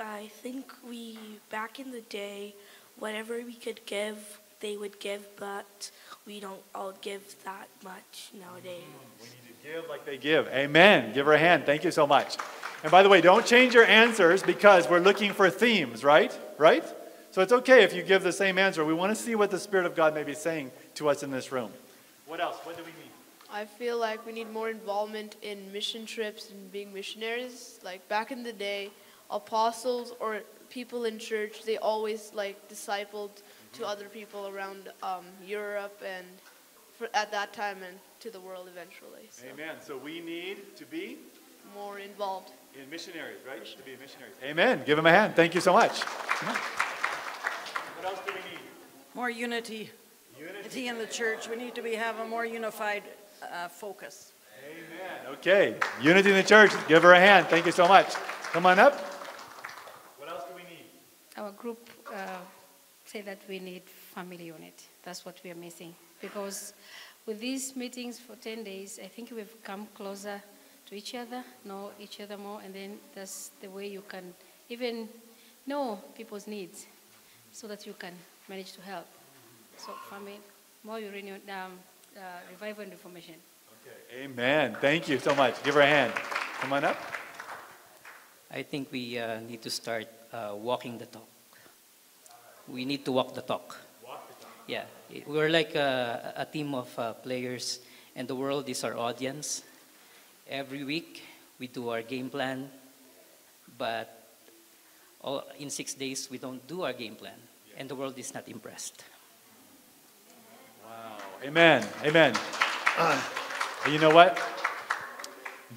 I think we, back in the day, whatever we could give, they would give, but we don't all give that much nowadays. We need to give like they give. Amen. Give her a hand. Thank you so much. And by the way, don't change your answers because we're looking for themes, right? Right? So it's okay if you give the same answer. We want to see what the Spirit of God may be saying to us in this room. What else? What do we need? I feel like we need more involvement in mission trips and being missionaries. Like back in the day, apostles or people in church, they always like discipled to other people around um, Europe and for, at that time and to the world eventually. So Amen. So we need to be more involved. in missionaries, right? To be missionaries. Amen. Give him a hand. Thank you so much. What else do we need? More unity. Unity in the church. We need to be have a more unified uh, focus. Amen. Okay. Unity in the church. Give her a hand. Thank you so much. Come on up. What else do we need? Our group uh, say that we need family unit. That's what we are missing. Because with these meetings for 10 days, I think we've come closer to each other, know each other more, and then that's the way you can even know people's needs so that you can manage to help. So, family, more uranium, um, uh, revival and reformation. Okay, amen. Thank you so much. Give her a hand. Come on up. I think we uh, need to start uh, walking the talk. We need to walk the talk. Walk the talk. Yeah, it- we're like a, a team of uh, players, and the world is our audience. Every week we do our game plan, but all, in six days we don't do our game plan, and the world is not impressed. Wow. Amen. Amen. Uh, you know what?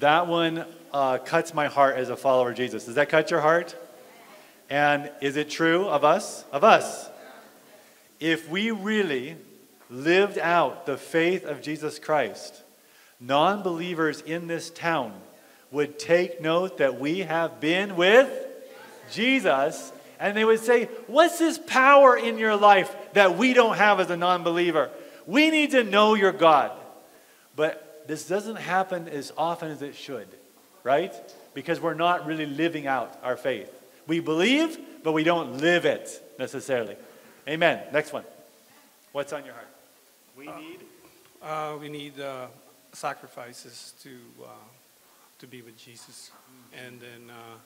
That one uh, cuts my heart as a follower of Jesus. Does that cut your heart? And is it true of us? Of us. If we really lived out the faith of Jesus Christ, non believers in this town would take note that we have been with Jesus, and they would say, What's this power in your life that we don't have as a non believer? We need to know your God. But this doesn't happen as often as it should, right? Because we're not really living out our faith. We believe, but we don't live it necessarily. Amen. Next one. What's on your heart? We need. Uh, we need uh, sacrifices to uh, to be with Jesus, and then uh,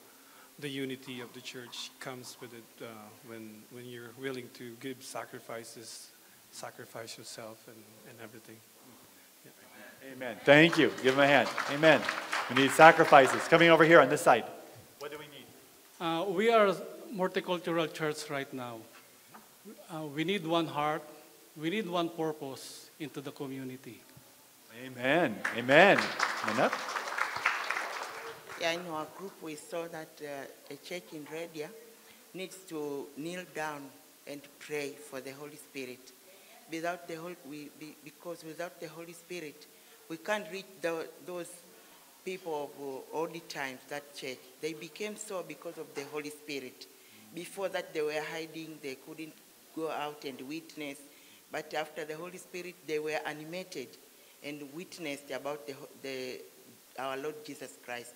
the unity of the church comes with it uh, when when you're willing to give sacrifices, sacrifice yourself and, and everything. Amen. Thank you. Give him a hand. Amen. We need sacrifices. Coming over here on this side. What do we need? Uh, we are a multicultural church right now. Uh, we need one heart. We need one purpose into the community. Amen. Amen. Come on up. Yeah, in our group, we saw that uh, a church in Red Deer needs to kneel down and pray for the Holy Spirit. Without the Holy, we, be, because without the Holy Spirit, we can't reach the, those people of uh, all the times, that church. They became so because of the Holy Spirit. Before that, they were hiding, they couldn't go out and witness. But after the Holy Spirit, they were animated and witnessed about the, the, our Lord Jesus Christ.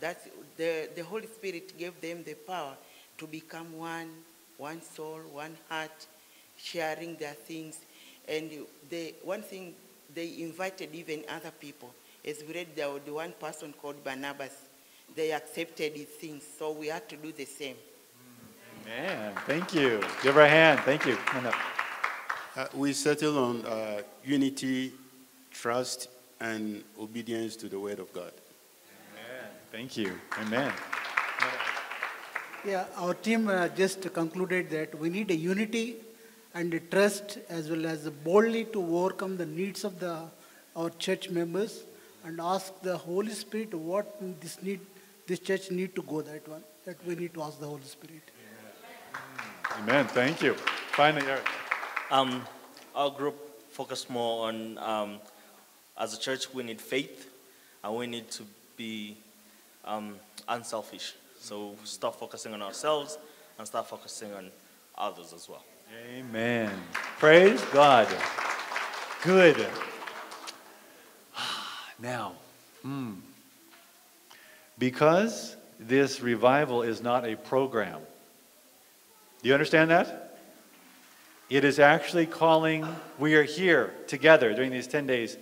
That's, the, the Holy Spirit gave them the power to become one, one soul, one heart, sharing their things. And the, one thing, they invited even other people. As we read, there was one person called Barnabas. They accepted his things, so we had to do the same. Man, thank you. Give her a hand. Thank you. Come on up. Uh, we settle on uh, unity, trust, and obedience to the word of God. Amen. Thank you. Amen. Yeah, our team uh, just concluded that we need a unity and a trust as well as boldly to overcome the needs of the our church members and ask the Holy Spirit what this need this church need to go that one that we need to ask the Holy Spirit. Amen. Thank you. Finally, Eric. Um, our group focused more on, um, as a church, we need faith and we need to be um, unselfish. So stop focusing on ourselves and start focusing on others as well. Amen. Praise God. Good. Now, hmm. because this revival is not a program, do you understand that? It is actually calling, we are here together during these 10 days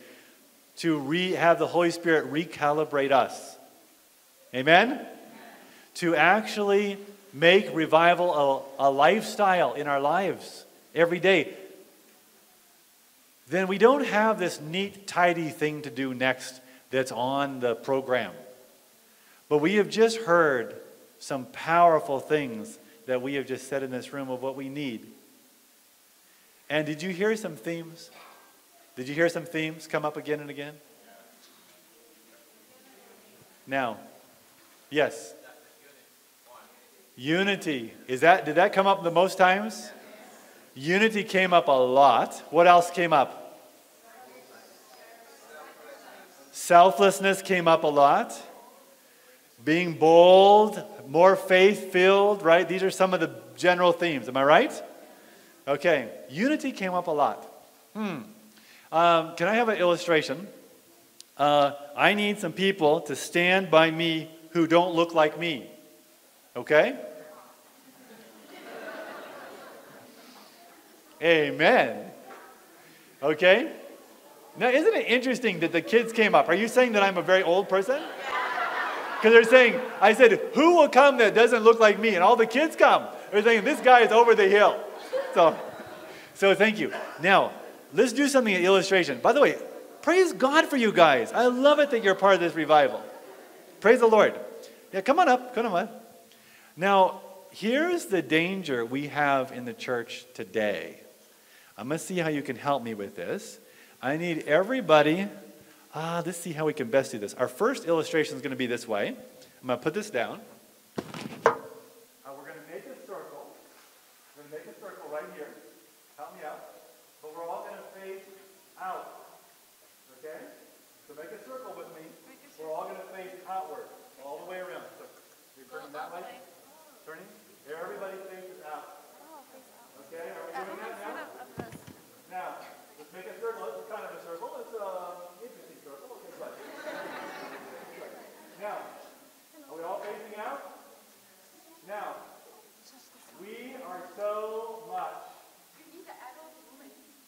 to re, have the Holy Spirit recalibrate us. Amen? To actually make revival a, a lifestyle in our lives every day. Then we don't have this neat, tidy thing to do next that's on the program. But we have just heard some powerful things that we have just said in this room of what we need. And did you hear some themes? Did you hear some themes come up again and again? Now, yes. Unity. Is that did that come up the most times? Unity came up a lot. What else came up? Selflessness came up a lot. Being bold, more faith filled, right? These are some of the general themes. Am I right? Okay. Unity came up a lot. Hmm. Um, can I have an illustration? Uh, I need some people to stand by me who don't look like me. Okay? Amen. Okay? Now, isn't it interesting that the kids came up? Are you saying that I'm a very old person? Because they're saying, I said, who will come that doesn't look like me? And all the kids come. They're saying, this guy is over the hill. So, so thank you. Now, let's do something, an illustration. By the way, praise God for you guys. I love it that you're part of this revival. Praise the Lord. Yeah, come on up. Come on up. Now, here's the danger we have in the church today. I'm going to see how you can help me with this. I need everybody. Ah, let's see how we can best do this. Our first illustration is going to be this way. I'm going to put this down. Uh, we're going to make a circle. We're going to make a circle right here. Help me out. But we're all going to face out. Okay? So make a circle with me. We're all going to face outward, all the way around. So you're turning that way. Turning. Everybody faces out. Okay? Are we doing that now? Now, let's make a circle. It's kind of a circle. It's an interesting circle. Okay, good. Now, are we all facing out? Now, we are so much.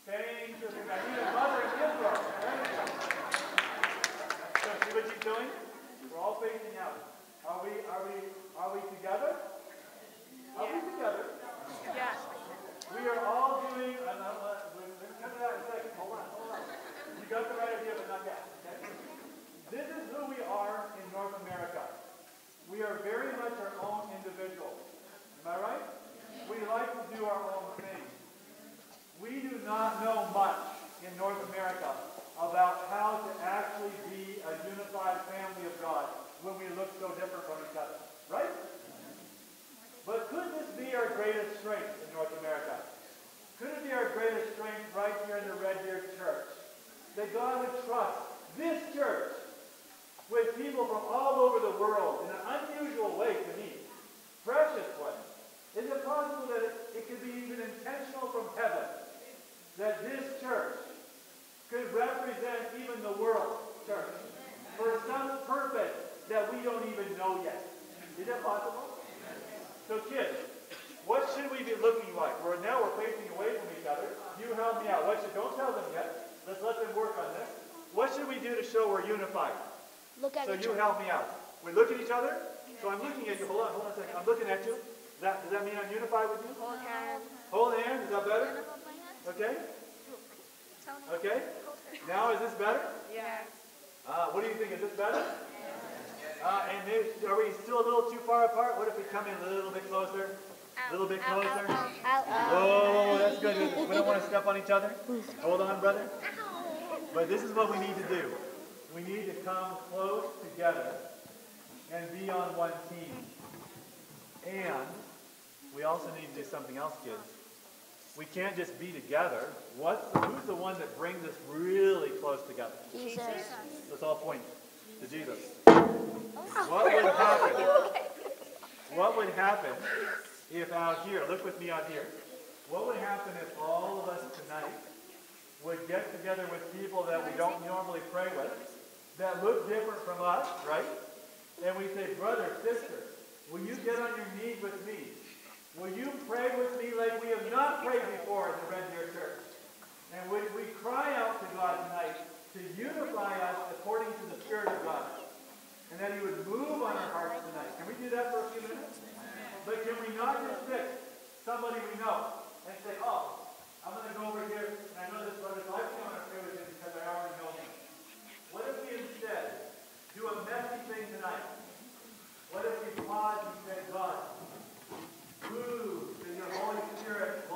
Thank you. I need a mother in Israel. So see what she's doing? We're all facing out. Are we? Are we? Are we together? Are we together? Yeah. We are all doing. Uh, uh, come to that in a second. Hold on. Hold on. You got the right idea, but not yet. Okay? This is who we are in North America. We are very much our own individuals. Am I right? We like to do our own thing. We do not know much in North America about how to actually be a unified family of God when we look so different from each other. Right? But could this be our greatest strength in North America? Could it be our greatest strength right here in the Red Deer Church? That God would trust this church with people from all over the world in an unusual way to me. Precious way. Is it possible that it, it could be even intentional from heaven that this church could represent even the world church for some purpose that we don't even know yet? Is that possible? So kids, what should we be looking like? We're now we're facing away from each other. You help me out. What should don't tell them yet. Let's let them work on this. What should we do to show we're unified? Look at so each you other. help me out. We look at each other. So I'm looking at you. Hold on, hold on a second. I'm looking at you. Does that, does that mean I'm unified with you? Hold hands. Hold hands. Is that better? Okay? Okay? Now, is this better? Yes. Uh, what do you think? Is this better? Uh, and maybe, are we still a little too far apart? What if we come in a little bit closer? A little bit closer? Whoa, that's good. We don't want to step on each other. Hold on, brother. But this is what we need to do. We need to come close together and be on one team. And we also need to do something else, kids. We can't just be together. What's the, who's the one that brings us really close together? Jesus. Let's all point to Jesus. What would happen? What would happen if out here, look with me out here, what would happen if all of us tonight would get together with people that we don't normally pray with, that look different from us, right? And we say, brother, sister, will you get on your knees with me? Will you pray with me like we have not prayed before in the Red Deer Church? And would we cry out to God tonight to unify us according to the Spirit of God? And that He would move on our hearts tonight. Can we do that for a few minutes? But can we not just pick somebody we know and say, oh, I'm going to go over here, and I know this brother, so I think I'm going to pray with him because I already know him. What if we instead do a messy thing tonight? What if we pause and say, God, move in your Holy Spirit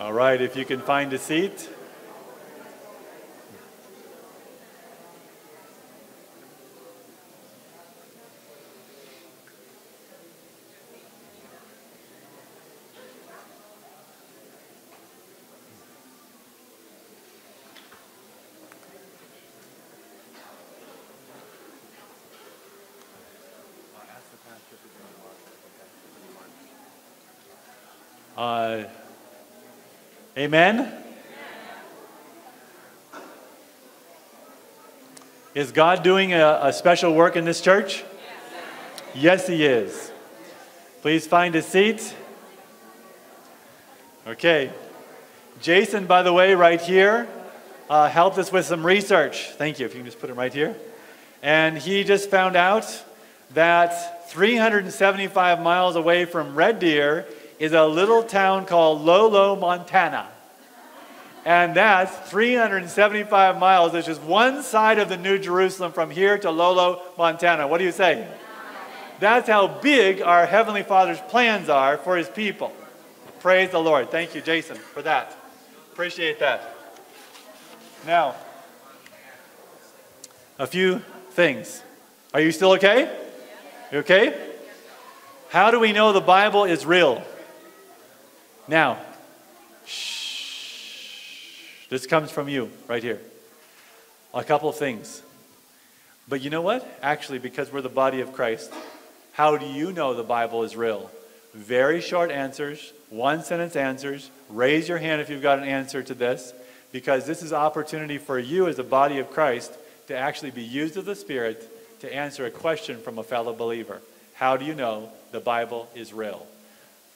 All right, if you can find a seat. Uh, amen? Is God doing a, a special work in this church? Yes, He is. Please find a seat. Okay. Jason, by the way, right here, uh, helped us with some research. Thank you. If you can just put him right here. And he just found out that 375 miles away from Red Deer is a little town called Lolo, Montana. And that's 375 miles. It's just one side of the New Jerusalem from here to Lolo, Montana. What do you say? That's how big our Heavenly Father's plans are for His people. Praise the Lord. Thank you, Jason, for that. Appreciate that. Now, a few things. Are you still okay? You okay? How do we know the Bible is real? Now, shh. This comes from you right here. A couple things. But you know what? Actually, because we're the body of Christ, how do you know the Bible is real? Very short answers, one sentence answers. Raise your hand if you've got an answer to this, because this is opportunity for you as a body of Christ to actually be used of the Spirit to answer a question from a fellow believer. How do you know the Bible is real?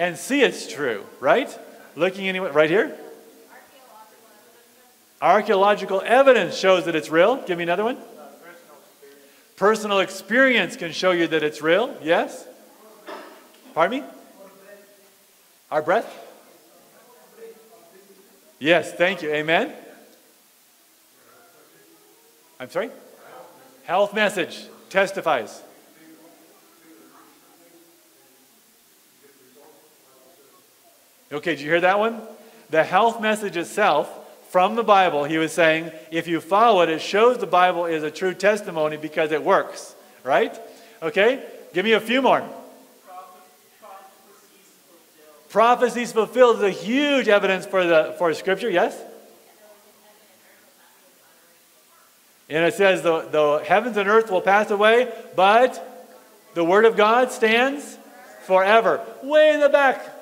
and see it's true, right? Looking anyway, right here? Archaeological evidence shows that it's real. Give me another one. Personal experience can show you that it's real. Yes? Pardon me? Our breath? Yes, thank you. Amen? I'm sorry? Health message testifies. Okay, did you hear that one? The health message itself from the Bible, he was saying, if you follow it, it shows the Bible is a true testimony because it works, right? Okay, give me a few more. Prophecies fulfilled is a huge evidence for the for Scripture. Yes. And it says the, the heavens and earth will pass away, but the word of God stands forever. Way in the back.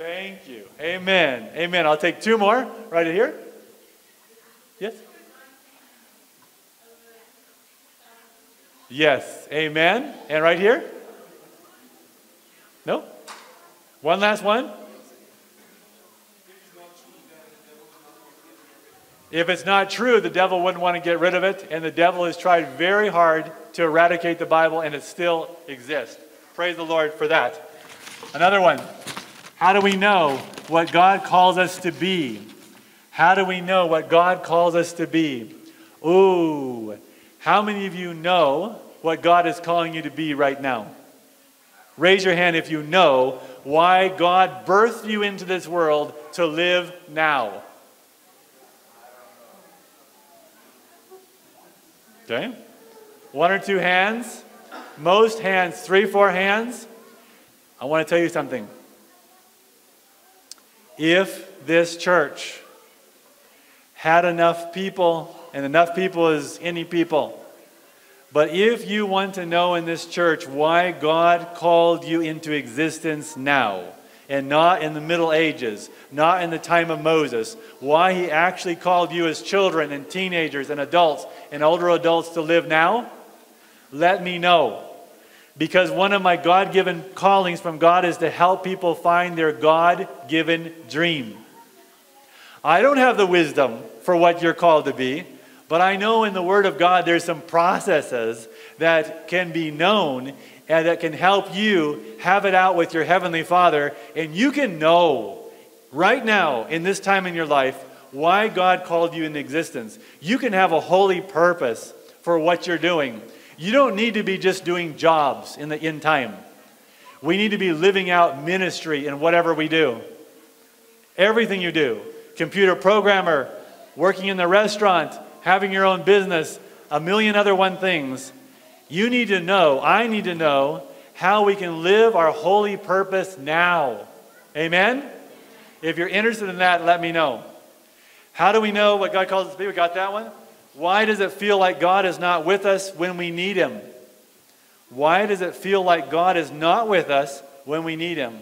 Thank you. Amen. I'll take two more right here. Yes? Yes. Amen. And right here? No? One last one? If it's not true, the devil wouldn't want to get rid of it, and the devil has tried very hard to eradicate the Bible, and it still exists. Praise the Lord for that. Another one. How do we know what God calls us to be? How do we know what God calls us to be? Ooh, how many of you know what God is calling you to be right now? Raise your hand if you know why God birthed you into this world to live now. Okay? One or two hands. Most hands, three, four hands. I want to tell you something. If this church had enough people, and enough people is any people, but if you want to know in this church why God called you into existence now, and not in the Middle Ages, not in the time of Moses, why he actually called you as children and teenagers and adults and older adults to live now, let me know. Because one of my God given callings from God is to help people find their God given dream. I don't have the wisdom for what you're called to be, but I know in the Word of God there's some processes that can be known and that can help you have it out with your Heavenly Father. And you can know right now, in this time in your life, why God called you into existence. You can have a holy purpose for what you're doing. You don't need to be just doing jobs in the end time. We need to be living out ministry in whatever we do. Everything you do computer programmer, working in the restaurant, having your own business, a million other one things. You need to know, I need to know, how we can live our holy purpose now. Amen? If you're interested in that, let me know. How do we know what God calls us to be? We got that one? Why does it feel like God is not with us when we need Him? Why does it feel like God is not with us when we need Him?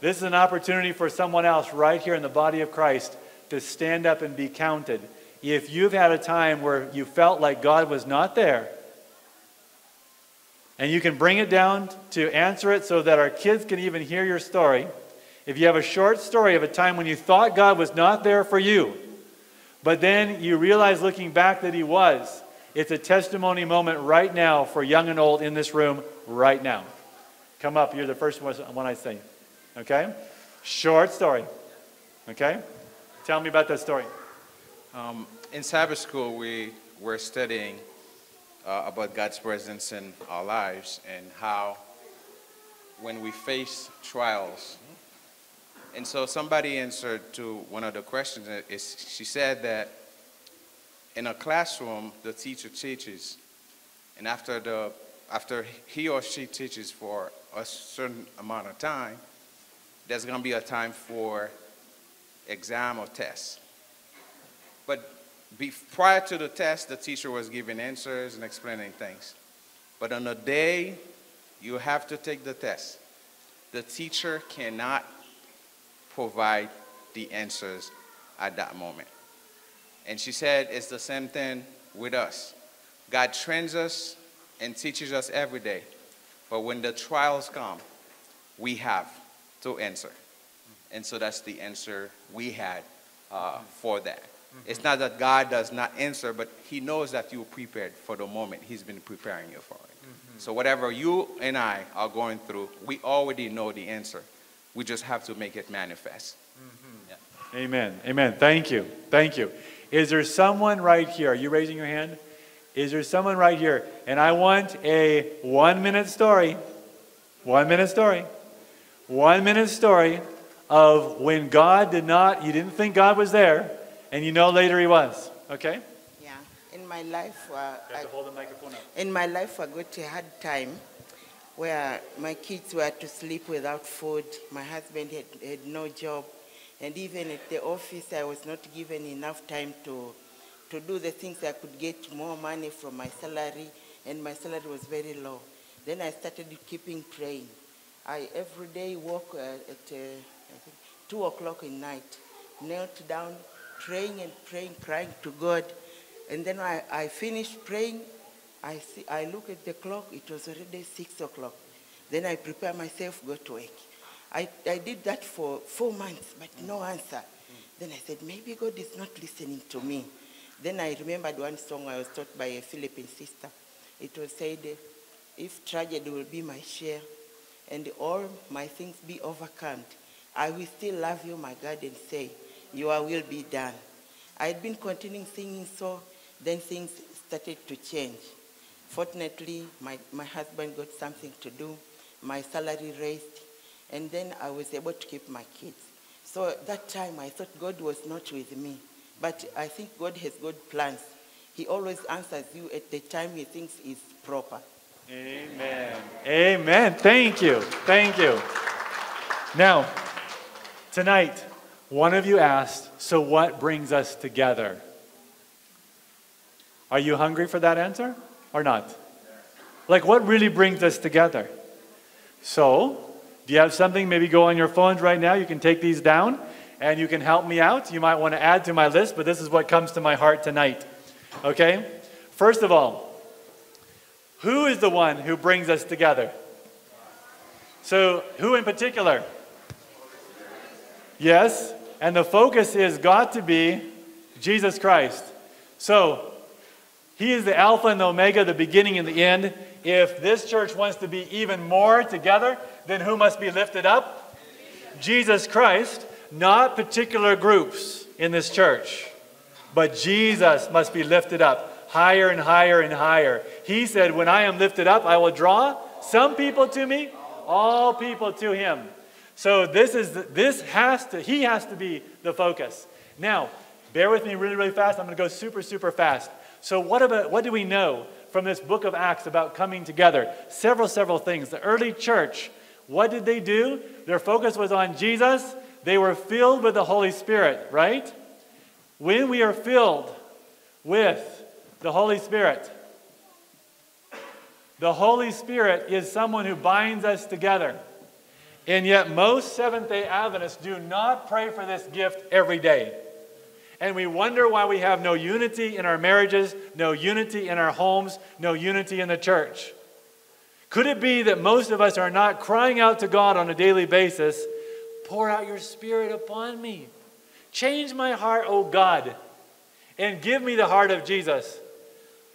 This is an opportunity for someone else right here in the body of Christ to stand up and be counted. If you've had a time where you felt like God was not there, and you can bring it down to answer it so that our kids can even hear your story. If you have a short story of a time when you thought God was not there for you, but then you realize looking back that he was. It's a testimony moment right now for young and old in this room right now. Come up. You're the first one I say. Okay? Short story. Okay? Tell me about that story. Um, in Sabbath school, we were studying uh, about God's presence in our lives and how when we face trials, and so somebody answered to one of the questions. Is she said that in a classroom, the teacher teaches, and after the after he or she teaches for a certain amount of time, there's going to be a time for exam or test. But be, prior to the test, the teacher was giving answers and explaining things. But on the day you have to take the test, the teacher cannot provide the answers at that moment. And she said it's the same thing with us. God trains us and teaches us every day. But when the trials come, we have to answer. And so that's the answer we had uh, for that. It's not that God does not answer, but He knows that you're prepared for the moment. He's been preparing you for it. So whatever you and I are going through, we already know the answer. We just have to make it manifest. Amen. Amen. Thank you. Thank you. Is there someone right here? Are you raising your hand? Is there someone right here? And I want a one minute story. One minute story. One minute story of when God did not, you didn't think God was there, and you know later he was. Okay? Yeah. In my life, uh, You have to hold the microphone up. in my life, I got a hard time where my kids were to sleep without food. My husband had, had no job. And even at the office, I was not given enough time to, to do the things I could get more money from my salary, and my salary was very low. Then I started keeping praying. I every day walk uh, at uh, I think two o'clock in night, knelt down, praying and praying, crying to God. And then I, I finished praying. I, see, I look at the clock. It was already six o'clock. Then I prepare myself, go to work. I, I did that for four months, but no answer. Then I said, maybe God is not listening to me. Then I remembered one song I was taught by a Philippine sister. It was said, if tragedy will be my share and all my things be overcome, I will still love you, my God, and say, your will be done. I had been continuing singing, so then things started to change. Fortunately, my, my husband got something to do, my salary raised, and then I was able to keep my kids. So at that time, I thought God was not with me. But I think God has good plans. He always answers you at the time he thinks is proper. Amen. Amen. Thank you. Thank you. Now, tonight, one of you asked, So what brings us together? Are you hungry for that answer or not? Like, what really brings us together? So, do you have something? Maybe go on your phones right now. You can take these down and you can help me out. You might want to add to my list, but this is what comes to my heart tonight. Okay? First of all, who is the one who brings us together? So, who in particular? Yes, and the focus is got to be Jesus Christ. So, he is the Alpha and the Omega, the beginning and the end. If this church wants to be even more together, then who must be lifted up? Jesus Christ, not particular groups in this church, but Jesus must be lifted up higher and higher and higher. He said, When I am lifted up, I will draw some people to me, all people to him. So this is this has to he has to be the focus. Now, bear with me really really fast. I'm going to go super super fast. So what about what do we know from this book of Acts about coming together? Several several things. The early church, what did they do? Their focus was on Jesus. They were filled with the Holy Spirit, right? When we are filled with the Holy Spirit, the Holy Spirit is someone who binds us together. And yet, most Seventh day Adventists do not pray for this gift every day. And we wonder why we have no unity in our marriages, no unity in our homes, no unity in the church. Could it be that most of us are not crying out to God on a daily basis, pour out your spirit upon me? Change my heart, O God, and give me the heart of Jesus.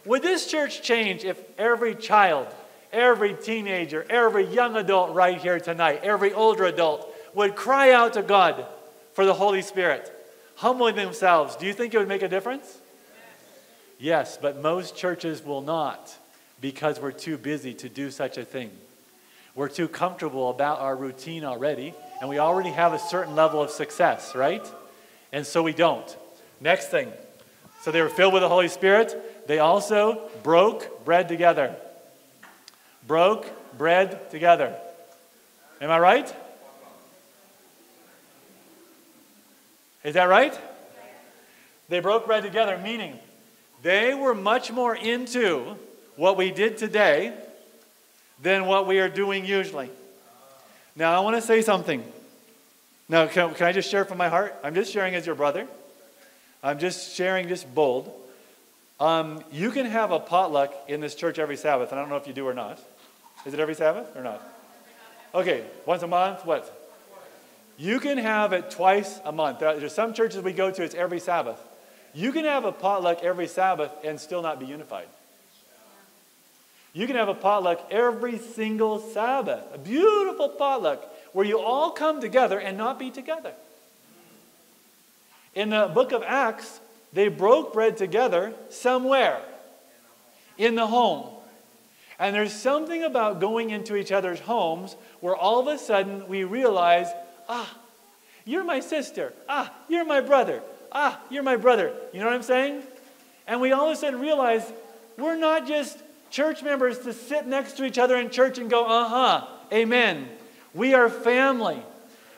Would this church change if every child, every teenager, every young adult right here tonight, every older adult would cry out to God for the Holy Spirit, humbling themselves? Do you think it would make a difference? Yes, but most churches will not because we're too busy to do such a thing. We're too comfortable about our routine already, and we already have a certain level of success, right? And so we don't. Next thing. So they were filled with the Holy Spirit. They also broke bread together. Broke bread together. Am I right? Is that right? They broke bread together, meaning they were much more into what we did today than what we are doing usually. Now, I want to say something. Now, can, can I just share from my heart? I'm just sharing as your brother. I'm just sharing, just bold. Um, you can have a potluck in this church every Sabbath. and I don't know if you do or not. Is it every Sabbath or not? Okay, once a month? What? You can have it twice a month. There's some churches we go to, it's every Sabbath. You can have a potluck every Sabbath and still not be unified. You can have a potluck every single Sabbath, a beautiful potluck where you all come together and not be together. In the book of Acts, they broke bread together somewhere in the home. And there's something about going into each other's homes where all of a sudden we realize, ah, you're my sister. Ah, you're my brother. Ah, you're my brother. You know what I'm saying? And we all of a sudden realize we're not just church members to sit next to each other in church and go, uh huh, amen. We are family.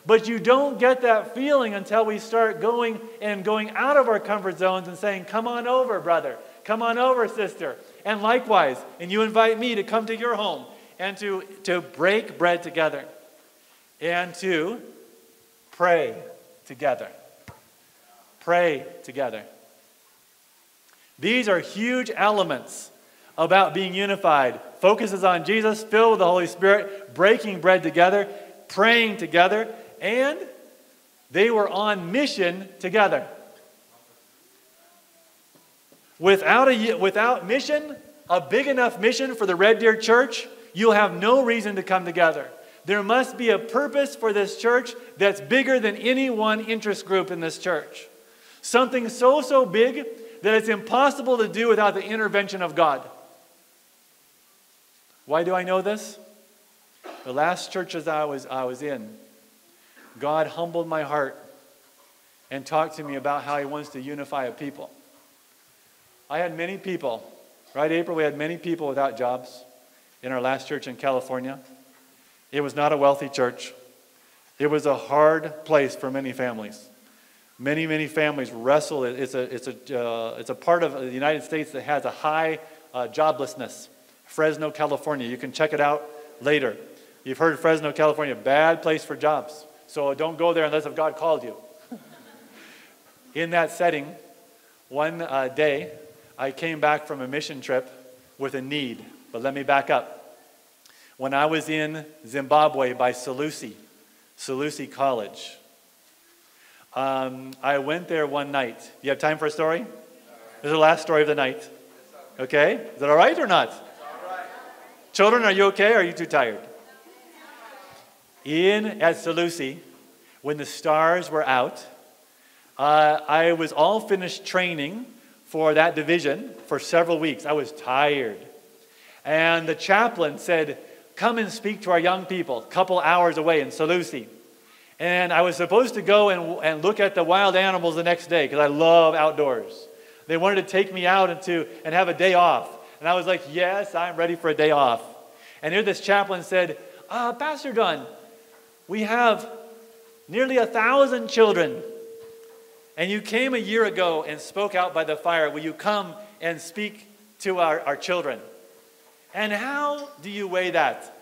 But you don't get that feeling until we start going and going out of our comfort zones and saying, Come on over, brother. Come on over, sister. And likewise, and you invite me to come to your home and to, to break bread together and to pray together. Pray together. These are huge elements about being unified. Focuses on Jesus, filled with the Holy Spirit, breaking bread together, praying together, and they were on mission together. Without, a, without mission, a big enough mission for the Red Deer Church, you'll have no reason to come together. There must be a purpose for this church that's bigger than any one interest group in this church. Something so, so big that it's impossible to do without the intervention of God. Why do I know this? The last churches I was, I was in, God humbled my heart and talked to me about how He wants to unify a people. I had many people, right, April? We had many people without jobs in our last church in California. It was not a wealthy church, it was a hard place for many families. Many, many families wrestle. It's a, it's a, uh, it's a part of the United States that has a high uh, joblessness. Fresno, California. You can check it out later. You've heard Fresno, California, bad place for jobs. So don't go there unless if God called you. In that setting, one uh, day, I came back from a mission trip with a need. But let me back up. When I was in Zimbabwe by Solusi, Solusi College, um, I went there one night. You have time for a story? This is the last story of the night. Okay? Is that all right or not? Children, are you okay? Are you too tired? In at Solusi, when the stars were out, uh, I was all finished training for that division for several weeks. I was tired. And the chaplain said, Come and speak to our young people, a couple hours away in Solusi. And I was supposed to go and, and look at the wild animals the next day because I love outdoors. They wanted to take me out and, to, and have a day off. And I was like, Yes, I'm ready for a day off. And here this chaplain said, uh, Pastor Don, we have nearly a thousand children. And you came a year ago and spoke out by the fire. Will you come and speak to our, our children? And how do you weigh that?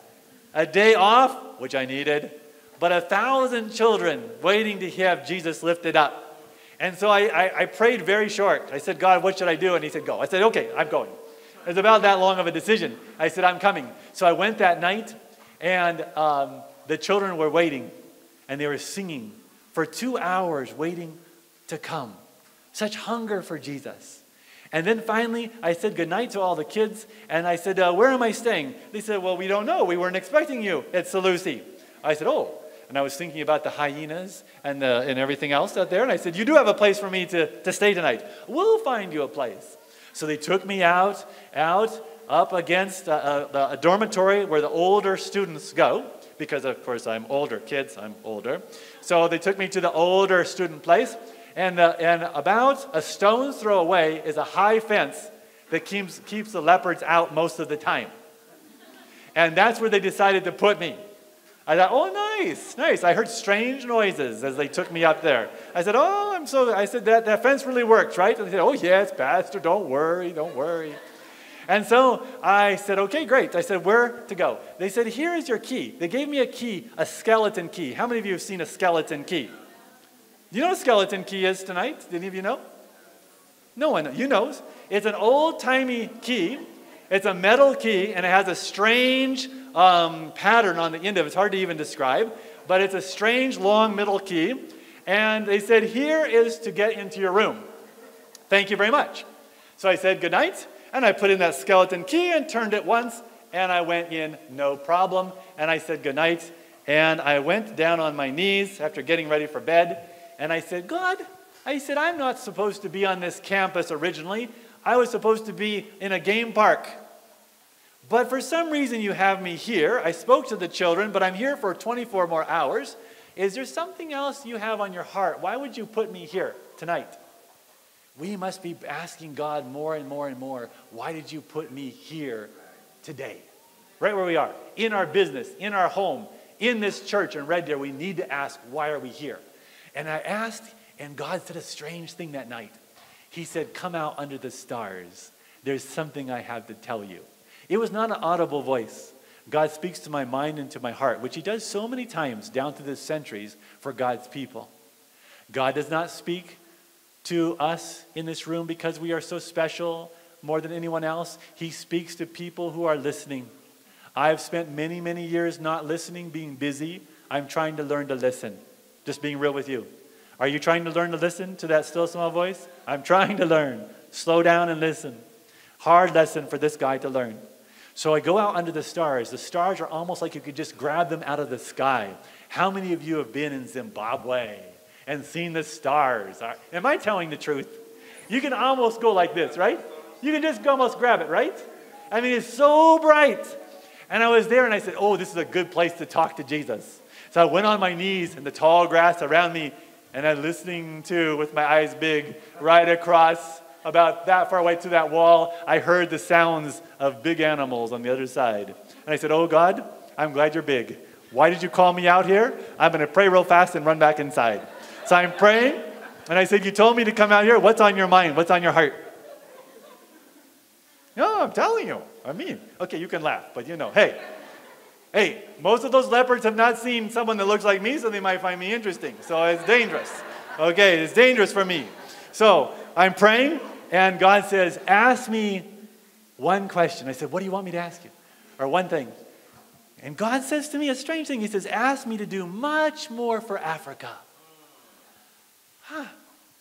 A day off, which I needed, but a thousand children waiting to have Jesus lifted up. And so I, I, I prayed very short. I said, God, what should I do? And he said, Go. I said, Okay, I'm going. It was about that long of a decision. I said, I'm coming. So I went that night, and um, the children were waiting, and they were singing for two hours, waiting to come. Such hunger for Jesus. And then finally, I said goodnight to all the kids, and I said, uh, Where am I staying? They said, Well, we don't know. We weren't expecting you at Solusi. I said, Oh. And I was thinking about the hyenas and, the, and everything else out there. And I said, You do have a place for me to, to stay tonight. We'll find you a place. So they took me out, out, up against a, a, a dormitory where the older students go, because of course I'm older, kids, I'm older. So they took me to the older student place, and, uh, and about a stone's throw away is a high fence that keeps, keeps the leopards out most of the time. And that's where they decided to put me. I thought, oh, nice, nice. I heard strange noises as they took me up there. I said, oh, I'm so, I said, that, that fence really works, right? And they said, oh, yes, Pastor, don't worry, don't worry. And so I said, okay, great. I said, where to go? They said, here is your key. They gave me a key, a skeleton key. How many of you have seen a skeleton key? Do you know what a skeleton key is tonight? Did any of you know? No one, you knows. It's an old-timey key. It's a metal key, and it has a strange um, pattern on the end of it. It's hard to even describe, but it's a strange, long middle key. And they said, here is to get into your room. Thank you very much. So I said, good night. And I put in that skeleton key and turned it once, and I went in, no problem. And I said, good night. And I went down on my knees after getting ready for bed. And I said, God, I said, I'm not supposed to be on this campus originally. I was supposed to be in a game park. But for some reason, you have me here. I spoke to the children, but I'm here for 24 more hours. Is there something else you have on your heart? Why would you put me here tonight? We must be asking God more and more and more, why did you put me here today? Right where we are, in our business, in our home, in this church in Red Deer, we need to ask, why are we here? And I asked, and God said a strange thing that night. He said, Come out under the stars. There's something I have to tell you. It was not an audible voice. God speaks to my mind and to my heart, which He does so many times down through the centuries for God's people. God does not speak to us in this room because we are so special more than anyone else. He speaks to people who are listening. I've spent many, many years not listening, being busy. I'm trying to learn to listen. Just being real with you. Are you trying to learn to listen to that still small voice? I'm trying to learn. Slow down and listen. Hard lesson for this guy to learn. So I go out under the stars. The stars are almost like you could just grab them out of the sky. How many of you have been in Zimbabwe and seen the stars? Am I telling the truth? You can almost go like this, right? You can just almost grab it, right? I mean, it's so bright. And I was there and I said, Oh, this is a good place to talk to Jesus. So I went on my knees in the tall grass around me and I'm listening to, with my eyes big, right across about that far away to that wall, I heard the sounds of big animals on the other side. And I said, Oh God, I'm glad you're big. Why did you call me out here? I'm going to pray real fast and run back inside. So I'm praying, and I said, You told me to come out here. What's on your mind? What's on your heart? No, I'm telling you. I mean, okay, you can laugh, but you know, hey, hey, most of those leopards have not seen someone that looks like me, so they might find me interesting. So it's dangerous. Okay, it's dangerous for me. So I'm praying, and God says, Ask me one question. I said, What do you want me to ask you? Or one thing. And God says to me a strange thing. He says, Ask me to do much more for Africa. Huh.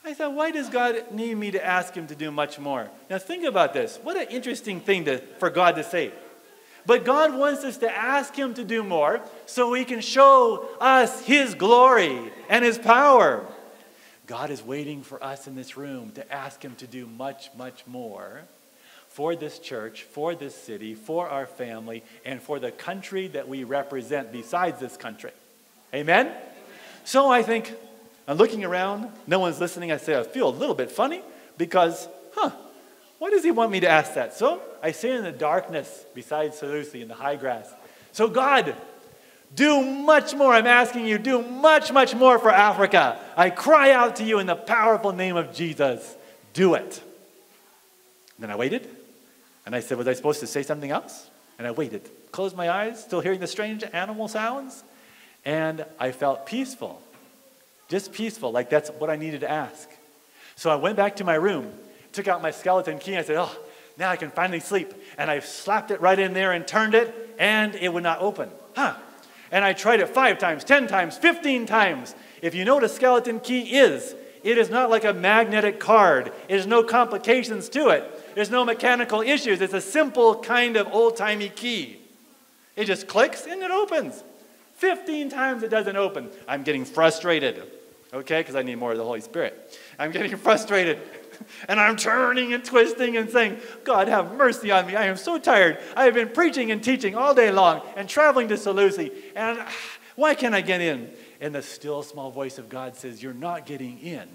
I thought, why does God need me to ask him to do much more? Now think about this. What an interesting thing to, for God to say. But God wants us to ask him to do more so he can show us his glory and his power. God is waiting for us in this room to ask him to do much, much more for this church, for this city, for our family, and for the country that we represent besides this country. Amen? So I think I'm looking around, no one's listening. I say, I feel a little bit funny because, why does he want me to ask that? So I sit in the darkness beside Solusi in the high grass, so God, do much more. I'm asking you, do much, much more for Africa. I cry out to you in the powerful name of Jesus. Do it. then I waited, and I said, Was I supposed to say something else? And I waited, closed my eyes, still hearing the strange animal sounds, and I felt peaceful. Just peaceful, like that's what I needed to ask. So I went back to my room, took out my skeleton key, and I said, Oh, now I can finally sleep. And I slapped it right in there and turned it, and it would not open. Huh. And I tried it five times, 10 times, 15 times. If you know what a skeleton key is, it is not like a magnetic card. There's no complications to it. There's no mechanical issues. It's a simple kind of old timey key. It just clicks and it opens. 15 times it doesn't open. I'm getting frustrated, okay, because I need more of the Holy Spirit. I'm getting frustrated. And I'm turning and twisting and saying, God, have mercy on me. I am so tired. I have been preaching and teaching all day long and traveling to Solusi. And why can't I get in? And the still small voice of God says, You're not getting in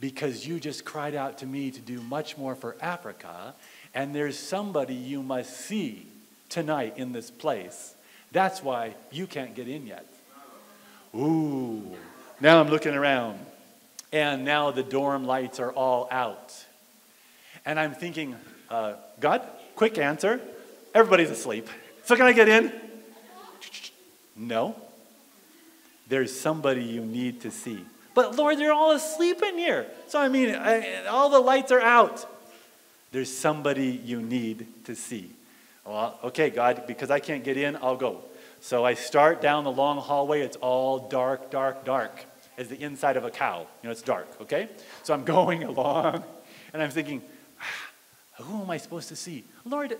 because you just cried out to me to do much more for Africa. And there's somebody you must see tonight in this place. That's why you can't get in yet. Ooh. Now I'm looking around. And now the dorm lights are all out. And I'm thinking, uh, God, quick answer everybody's asleep. So can I get in? No. There's somebody you need to see. But Lord, they're all asleep in here. So I mean, I, all the lights are out. There's somebody you need to see. Well, okay, God, because I can't get in, I'll go. So I start down the long hallway. It's all dark, dark, dark, as the inside of a cow. You know, it's dark, okay? So I'm going along, and I'm thinking, ah, who am I supposed to see? Lord,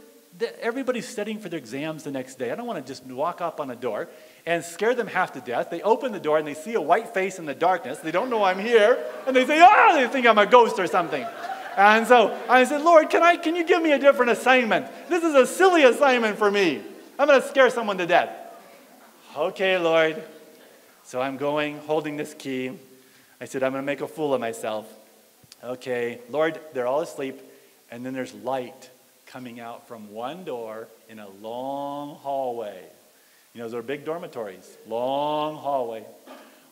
everybody's studying for their exams the next day. I don't want to just walk up on a door and scare them half to death. They open the door and they see a white face in the darkness. They don't know I'm here, and they say, ah, they think I'm a ghost or something. And so I said, Lord, can, I, can you give me a different assignment? This is a silly assignment for me. I'm going to scare someone to death. Okay, Lord. So I'm going, holding this key. I said, I'm going to make a fool of myself. Okay, Lord, they're all asleep. And then there's light coming out from one door in a long hallway. You know, those are big dormitories, long hallway.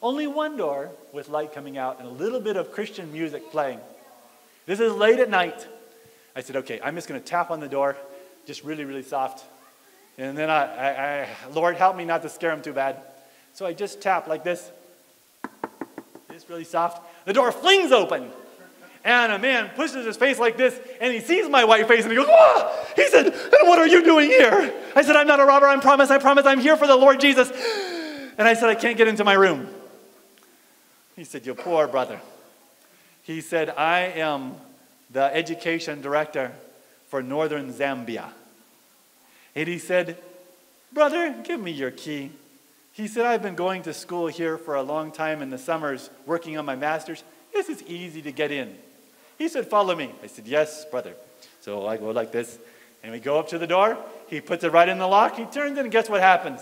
Only one door with light coming out and a little bit of Christian music playing. This is late at night. I said, okay, I'm just going to tap on the door, just really, really soft. And then I, I, I, Lord, help me not to scare him too bad. So I just tap like this, just really soft. The door flings open. And a man pushes his face like this, and he sees my white face, and he goes, "Whoa!" He said, "What are you doing here?" I said, "I'm not a robber. I promise. I promise. I'm here for the Lord Jesus." And I said, "I can't get into my room." He said, "You poor brother." He said, "I am the education director for Northern Zambia." And he said, "Brother, give me your key." He said, "I've been going to school here for a long time in the summers, working on my master's. This is easy to get in." He said, Follow me. I said, Yes, brother. So I go like this, and we go up to the door. He puts it right in the lock. He turns and guess what happens?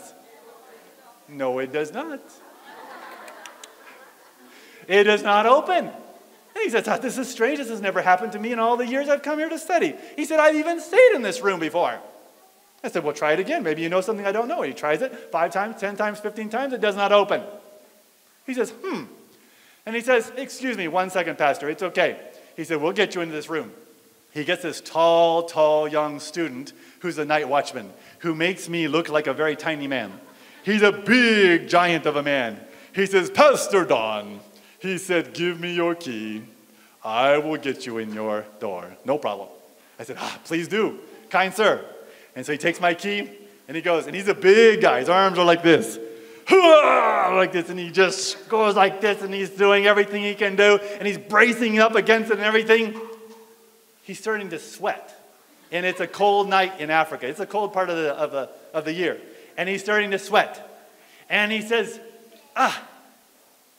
No, it does not. It does not open. And he says, This is strange. This has never happened to me in all the years I've come here to study. He said, I've even stayed in this room before. I said, Well, try it again. Maybe you know something I don't know. He tries it five times, ten times, fifteen times. It does not open. He says, Hmm. And he says, Excuse me, one second, Pastor. It's okay. He said, We'll get you into this room. He gets this tall, tall young student who's a night watchman who makes me look like a very tiny man. He's a big giant of a man. He says, Pastor Don, he said, Give me your key. I will get you in your door. No problem. I said, ah, Please do, kind sir. And so he takes my key and he goes, and he's a big guy. His arms are like this. like this, and he just goes like this, and he's doing everything he can do, and he's bracing up against it and everything. He's starting to sweat. And it's a cold night in Africa. It's a cold part of the, of the, of the year. And he's starting to sweat. And he says, Ah,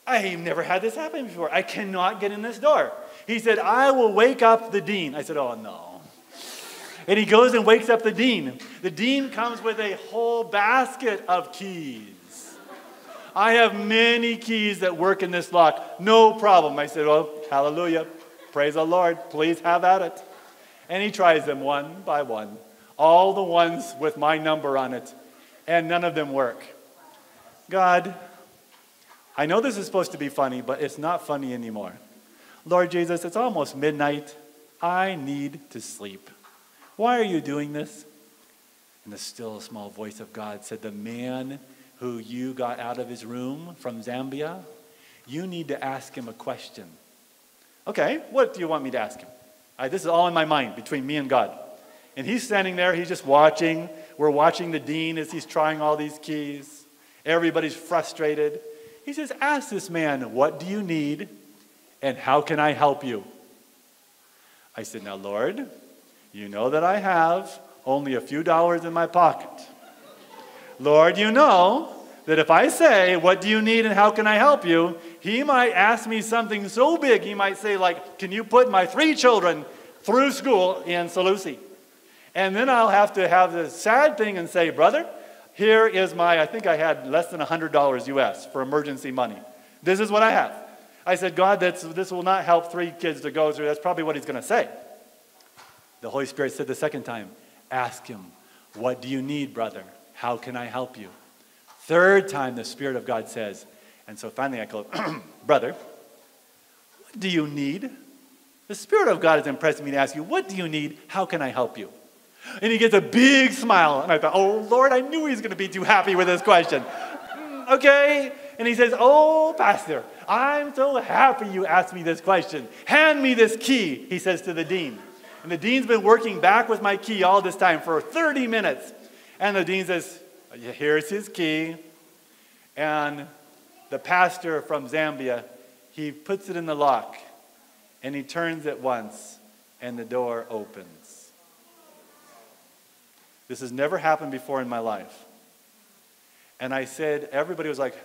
I've never had this happen before. I cannot get in this door. He said, I will wake up the dean. I said, Oh, no. And he goes and wakes up the dean. The dean comes with a whole basket of keys. I have many keys that work in this lock. No problem. I said, Well, hallelujah. Praise the Lord. Please have at it. And he tries them one by one, all the ones with my number on it, and none of them work. God, I know this is supposed to be funny, but it's not funny anymore. Lord Jesus, it's almost midnight. I need to sleep. Why are you doing this? And the still small voice of God said, The man who you got out of his room from Zambia, you need to ask him a question. Okay, what do you want me to ask him? This is all in my mind between me and God. And he's standing there, he's just watching. We're watching the dean as he's trying all these keys. Everybody's frustrated. He says, Ask this man, what do you need and how can I help you? I said, Now, Lord, you know that I have only a few dollars in my pocket. Lord, you know that if I say, What do you need and how can I help you? He might ask me something so big, he might say, like, Can you put my three children through school in Solusi? And then I'll have to have the sad thing and say, Brother, here is my, I think I had less than $100 US for emergency money. This is what I have. I said, God, that's, this will not help three kids to go through. That's probably what he's going to say. The Holy Spirit said the second time, Ask him, What do you need, brother? How can I help you? Third time, the Spirit of God says, and so finally I go, Brother, what do you need? The Spirit of God is impressing me to ask you, What do you need? How can I help you? And he gets a big smile. And I thought, oh, Lord, I knew he was going to be too happy with this question. "Mm, okay. And he says, oh, Pastor, I'm so happy you asked me this question. Hand me this key, he says to the dean. And the dean's been working back with my key all this time for 30 minutes. And the dean says, here's his key. And the pastor from Zambia, he puts it in the lock and he turns it once and the door opens. This has never happened before in my life. And I said, everybody was like,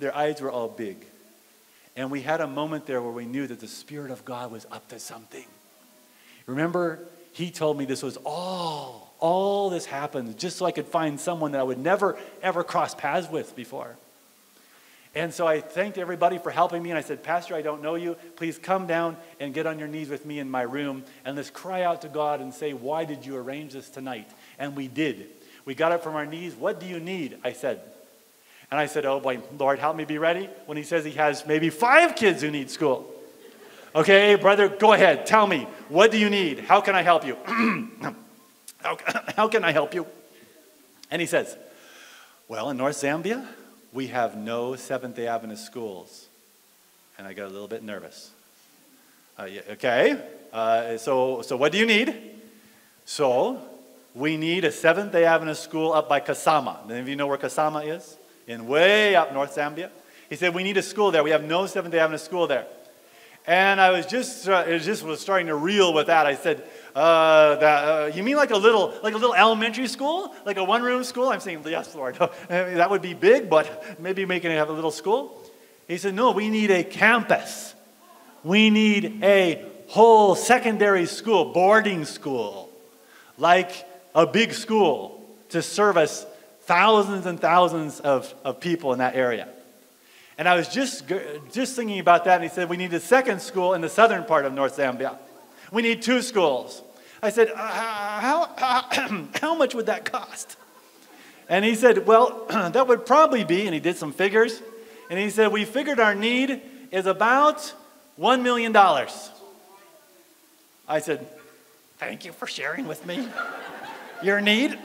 their eyes were all big. And we had a moment there where we knew that the Spirit of God was up to something. Remember, he told me this was all, all this happened just so I could find someone that I would never, ever cross paths with before. And so I thanked everybody for helping me. And I said, Pastor, I don't know you. Please come down and get on your knees with me in my room. And let's cry out to God and say, Why did you arrange this tonight? And we did. We got up from our knees. What do you need? I said. And I said, Oh boy, Lord, help me be ready. When he says he has maybe five kids who need school. Okay, brother, go ahead. Tell me, what do you need? How can I help you? how, can I help you? And he says, Well, in North Zambia, we have no Seventh day Adventist schools. And I got a little bit nervous. Uh, yeah, okay, uh, so, so what do you need? So, we need a Seventh day Adventist school up by Kasama. Any of you know where Kasama is? In way up North Zambia. He said, We need a school there. We have no Seventh day Adventist school there. And I was just, uh, it just was starting to reel with that. I said, uh, that, uh, you mean like a little, like a little elementary school, like a one-room school? I'm saying, yes, Lord. that would be big, but maybe making it have a little school. He said, no, we need a campus. We need a whole secondary school, boarding school, like a big school to service thousands and thousands of, of people in that area. And I was just, just thinking about that, and he said, We need a second school in the southern part of North Zambia. We need two schools. I said, uh, how, how, how much would that cost? And he said, Well, that would probably be, and he did some figures, and he said, We figured our need is about $1 million. I said, Thank you for sharing with me your need.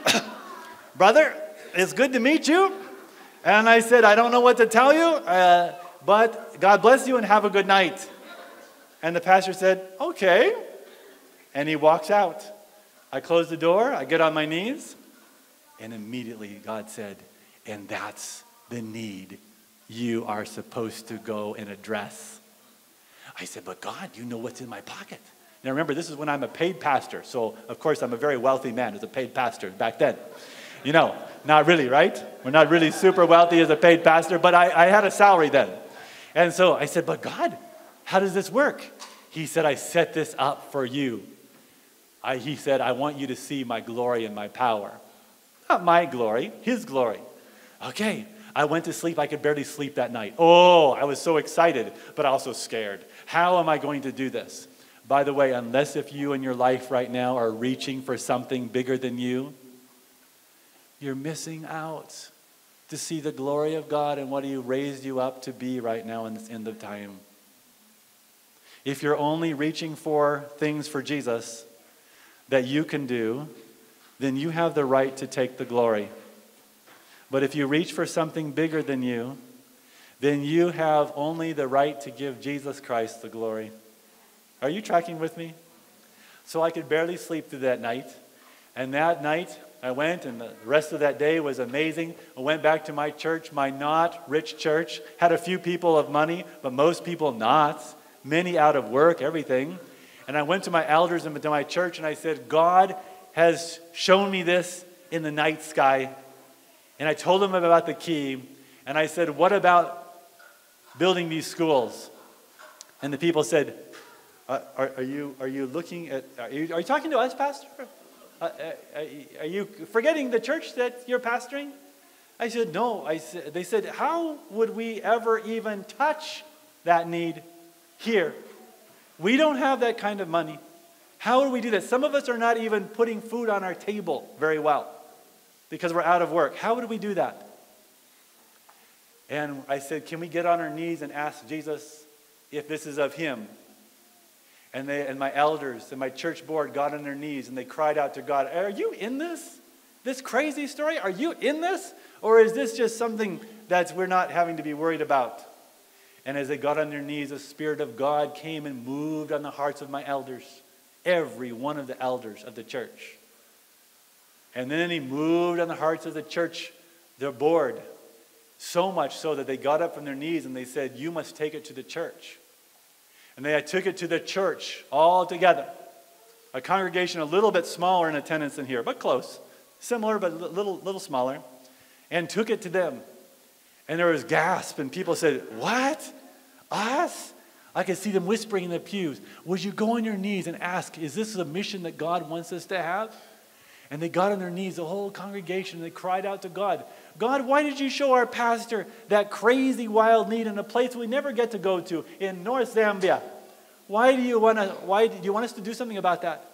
Brother, it's good to meet you. And I said, I don't know what to tell you, uh, but God bless you and have a good night. And the pastor said, Okay. And he walks out. I close the door, I get on my knees, and immediately God said, And that's the need you are supposed to go and address. I said, But God, you know what's in my pocket. Now remember, this is when I'm a paid pastor. So, of course, I'm a very wealthy man as a paid pastor back then. You know, not really, right? We're not really super wealthy as a paid pastor, but I, I had a salary then. And so I said, But God, how does this work? He said, I set this up for you. I, he said, I want you to see my glory and my power. Not my glory, his glory. Okay, I went to sleep. I could barely sleep that night. Oh, I was so excited, but also scared. How am I going to do this? By the way, unless if you in your life right now are reaching for something bigger than you, you're missing out to see the glory of God and what He raised you up to be right now in this end of time. If you're only reaching for things for Jesus that you can do, then you have the right to take the glory. But if you reach for something bigger than you, then you have only the right to give Jesus Christ the glory. Are you tracking with me? So I could barely sleep through that night. And that night, I went, and the rest of that day was amazing. I went back to my church, my not rich church. Had a few people of money, but most people not. Many out of work, everything. And I went to my elders and to my church, and I said, God has shown me this in the night sky. And I told them about the key. And I said, What about building these schools? And the people said, uh, are, are, you, are you looking at, are you, are you talking to us, Pastor? Uh, uh, are you forgetting the church that you're pastoring? I said, No. I said, they said, How would we ever even touch that need here? We don't have that kind of money. How would we do that? Some of us are not even putting food on our table very well because we're out of work. How would we do that? And I said, Can we get on our knees and ask Jesus if this is of Him? And, they, and my elders and my church board got on their knees and they cried out to God, Are you in this? This crazy story? Are you in this? Or is this just something that we're not having to be worried about? And as they got on their knees, the Spirit of God came and moved on the hearts of my elders, every one of the elders of the church. And then he moved on the hearts of the church, their board, so much so that they got up from their knees and they said, You must take it to the church. And they took it to the church all together. A congregation a little bit smaller in attendance than here, but close. Similar, but a little, little smaller. And took it to them. And there was gasp, and people said, What? Us? I could see them whispering in the pews. Would you go on your knees and ask, Is this a mission that God wants us to have? And they got on their knees, the whole congregation, and they cried out to God, God, why did you show our pastor that crazy wild need in a place we never get to go to in North Zambia? Why do you want to, why do you want us to do something about that?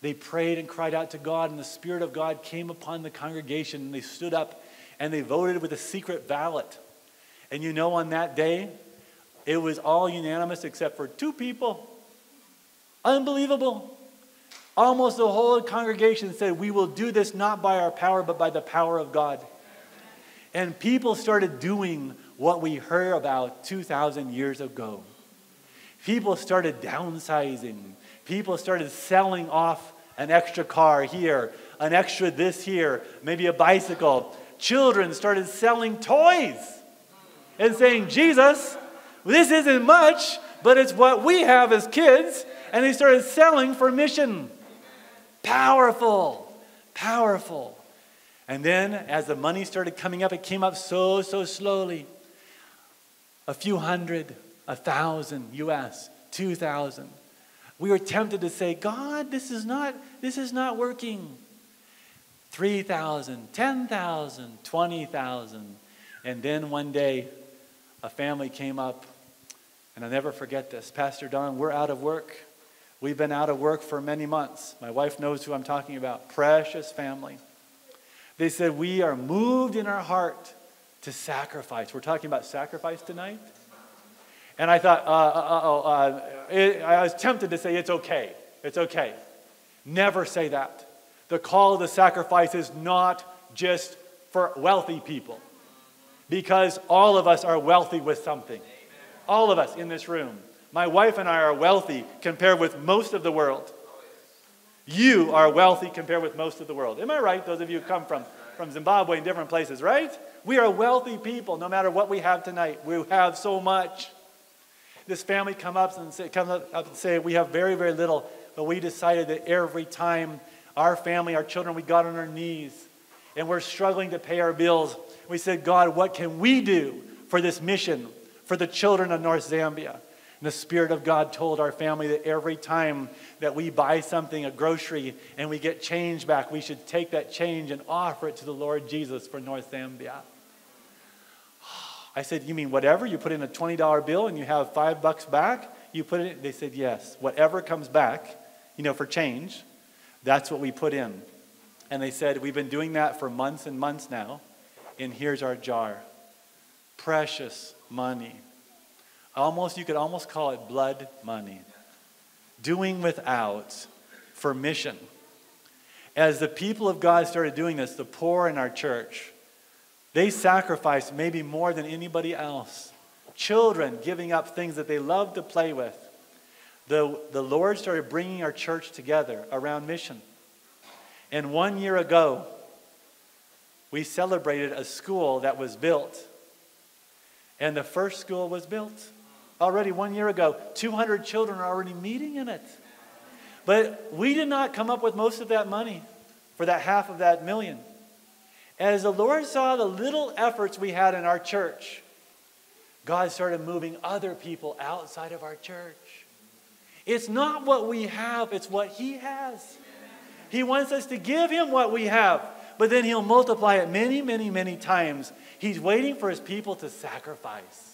They prayed and cried out to God, and the Spirit of God came upon the congregation, and they stood up and they voted with a secret ballot. And you know, on that day, it was all unanimous except for two people. Unbelievable. Almost the whole congregation said, We will do this not by our power, but by the power of God. And people started doing what we heard about 2,000 years ago. People started downsizing. People started selling off an extra car here, an extra this here, maybe a bicycle. Children started selling toys and saying, Jesus, this isn't much, but it's what we have as kids. And they started selling for mission. Powerful, powerful. And then as the money started coming up, it came up so, so slowly. A few hundred, a thousand US, two thousand. We were tempted to say, God, this is not, this is not working. 3,000, 10,000, 20,000. And then one day, a family came up, and I'll never forget this. Pastor Don, we're out of work. We've been out of work for many months. My wife knows who I'm talking about. Precious family. They said, We are moved in our heart to sacrifice. We're talking about sacrifice tonight. And I thought, uh, uh, uh, uh it, I was tempted to say, It's okay. It's okay. Never say that. The call to sacrifice is not just for wealthy people, because all of us are wealthy with something. All of us in this room. My wife and I are wealthy compared with most of the world. You are wealthy compared with most of the world. Am I right? Those of you who come from, from Zimbabwe and different places, right? We are wealthy people no matter what we have tonight. We have so much. This family come up and say, up and say, we have very, very little, but we decided that every time our family, our children, we got on our knees and we're struggling to pay our bills, we said, God, what can we do for this mission, for the children of North Zambia? And the Spirit of God told our family that every time that we buy something, a grocery, and we get change back, we should take that change and offer it to the Lord Jesus for North Zambia. I said, You mean whatever? You put in a $20 bill and you have five bucks back? You put it in? They said, Yes. Whatever comes back, you know, for change, that's what we put in. And they said, We've been doing that for months and months now, and here's our jar. Precious money Almost, you could almost call it blood money. Doing without for mission. As the people of God started doing this, the poor in our church, they sacrificed maybe more than anybody else. Children giving up things that they love to play with. The, the Lord started bringing our church together around mission. And one year ago, we celebrated a school that was built. And the first school was built already one year ago. 200 children are already meeting in it. But we did not come up with most of that money for that half of that million. As the Lord saw the little efforts we had in our church, God started moving other people outside of our church. It's not what we have, it's what He has. He wants us to give Him what we have, but then He'll multiply it many, many, many times. He's waiting for His people to sacrifice.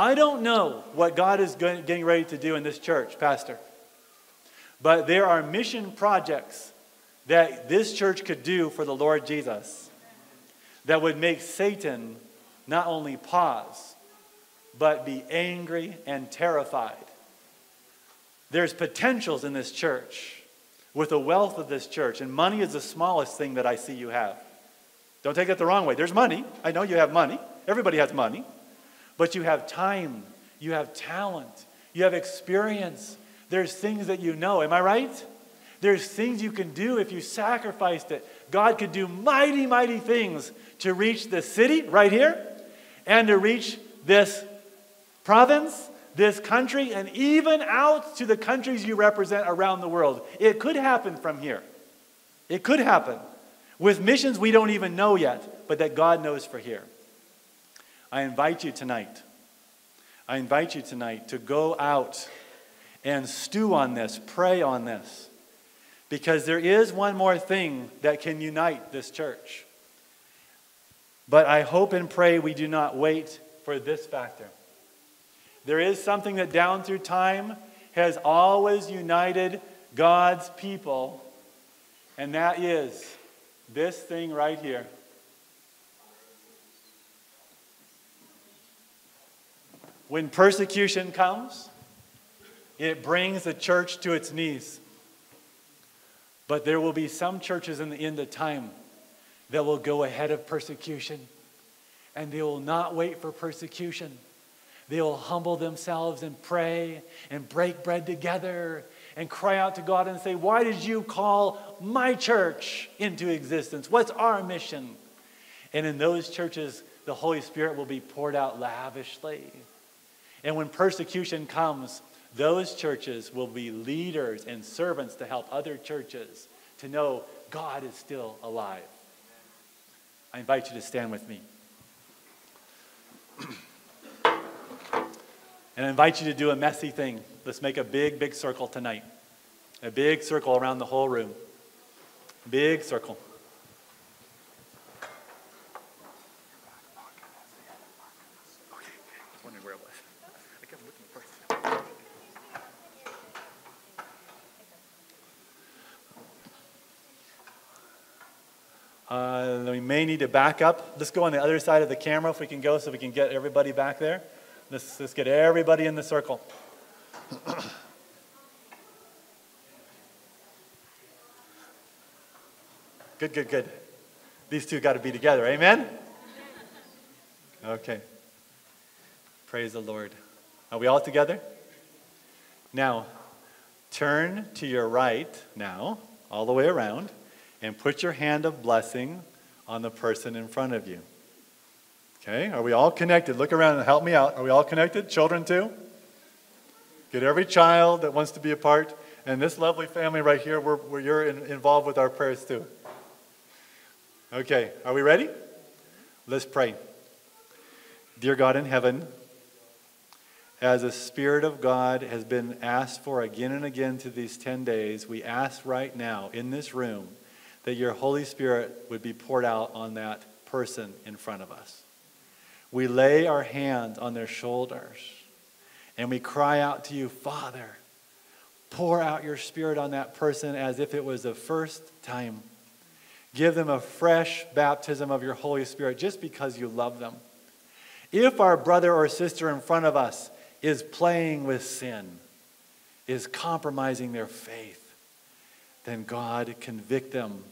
I don't know what God is getting ready to do in this church, Pastor. But there are mission projects that this church could do for the Lord Jesus that would make Satan not only pause, but be angry and terrified. There's potentials in this church with the wealth of this church, and money is the smallest thing that I see you have. Don't take that the wrong way. There's money. I know you have money. Everybody has money. But you have time, you have talent, you have experience. There's things that you know. Am I right? There's things you can do if you sacrificed it. God could do mighty, mighty things to reach this city right here and to reach this province, this country, and even out to the countries you represent around the world. It could happen from here. It could happen. With missions we don't even know yet, but that God knows for here. I invite you tonight. I invite you tonight to go out and stew on this, pray on this. Because there is one more thing that can unite this church. But I hope and pray we do not wait for this factor. There is something that down through time has always united God's people, and that is this thing right here. When persecution comes, it brings the church to its knees. But there will be some churches in the end of time that will go ahead of persecution, and they will not wait for persecution. They will humble themselves and pray and break bread together and cry out to God and say, Why did you call my church into existence? What's our mission? And in those churches, the Holy Spirit will be poured out lavishly. And when persecution comes, those churches will be leaders and servants to help other churches to know God is still alive. I invite you to stand with me. and I invite you to do a messy thing. Let's make a big, big circle tonight. A big circle around the whole room. Big circle. Uh, we may need to back up. Let's go on the other side of the camera if we can go so we can get everybody back there. Let's, let's get everybody in the circle. good, good, good. These two got to be together. Amen? Okay. Praise the Lord. Are we all together? Now, turn to your right now, all the way around and put your hand of blessing on the person in front of you. Okay, are we all connected? Look around and help me out. Are we all connected? Children too? Get every child that wants to be a part. And this lovely family right here, where, where you're in, involved with our prayers too. Okay, are we ready? Let's pray. Dear God in heaven, as the Spirit of God has been asked for again and again to these 10 days, we ask right now in this room that your Holy Spirit would be poured out on that person in front of us. We lay our hands on their shoulders and we cry out to you, Father, pour out your Spirit on that person as if it was the first time. Give them a fresh baptism of your Holy Spirit just because you love them. If our brother or sister in front of us is playing with sin, is compromising their faith, then God convict them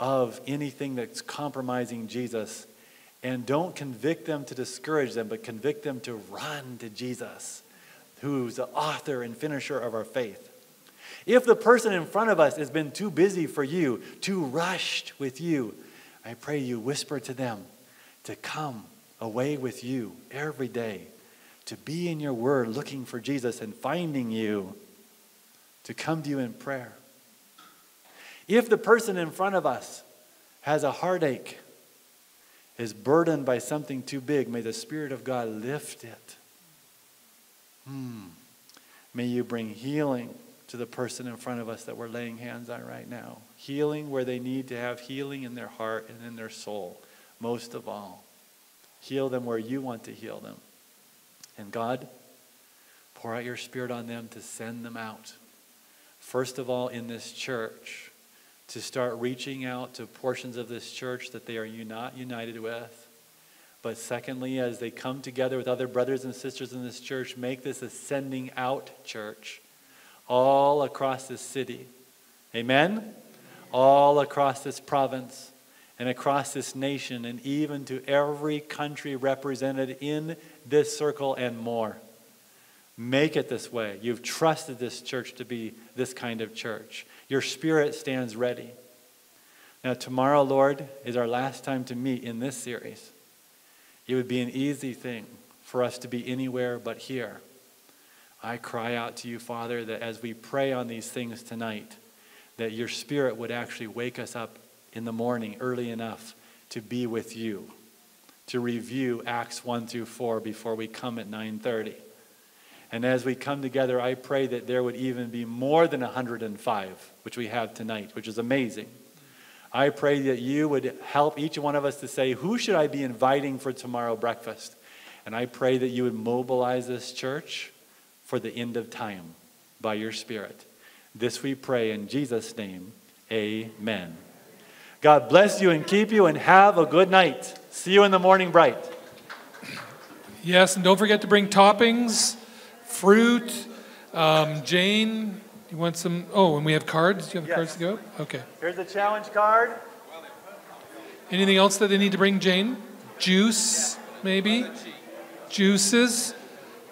of anything that's compromising Jesus. And don't convict them to discourage them, but convict them to run to Jesus, who's the author and finisher of our faith. If the person in front of us has been too busy for you, too rushed with you, I pray you whisper to them to come away with you every day, to be in your word looking for Jesus and finding you, to come to you in prayer. If the person in front of us has a heartache, is burdened by something too big, may the Spirit of God lift it. Hmm. May you bring healing to the person in front of us that we're laying hands on right now. Healing where they need to have healing in their heart and in their soul, most of all. Heal them where you want to heal them. And God, pour out your Spirit on them to send them out. First of all, in this church, to start reaching out to portions of this church that they are not united with. But secondly, as they come together with other brothers and sisters in this church, make this a sending out church all across this city. Amen? All across this province and across this nation and even to every country represented in this circle and more. Make it this way. You've trusted this church to be this kind of church. Your spirit stands ready. Now, tomorrow, Lord, is our last time to meet in this series. It would be an easy thing for us to be anywhere but here. I cry out to you, Father, that as we pray on these things tonight, that your spirit would actually wake us up in the morning early enough to be with you, to review Acts 1 through 4 before we come at 9:30. And as we come together, I pray that there would even be more than 105, which we have tonight, which is amazing. I pray that you would help each one of us to say, Who should I be inviting for tomorrow breakfast? And I pray that you would mobilize this church for the end of time by your Spirit. This we pray in Jesus' name. Amen. God bless you and keep you, and have a good night. See you in the morning bright. Yes, and don't forget to bring toppings, fruit. Um, Jane, you want some? Oh, and we have cards. Do you have Yes. cards to go? Okay. Here's the challenge card. Anything else that they need to bring, Jane? Juice, maybe? Juices,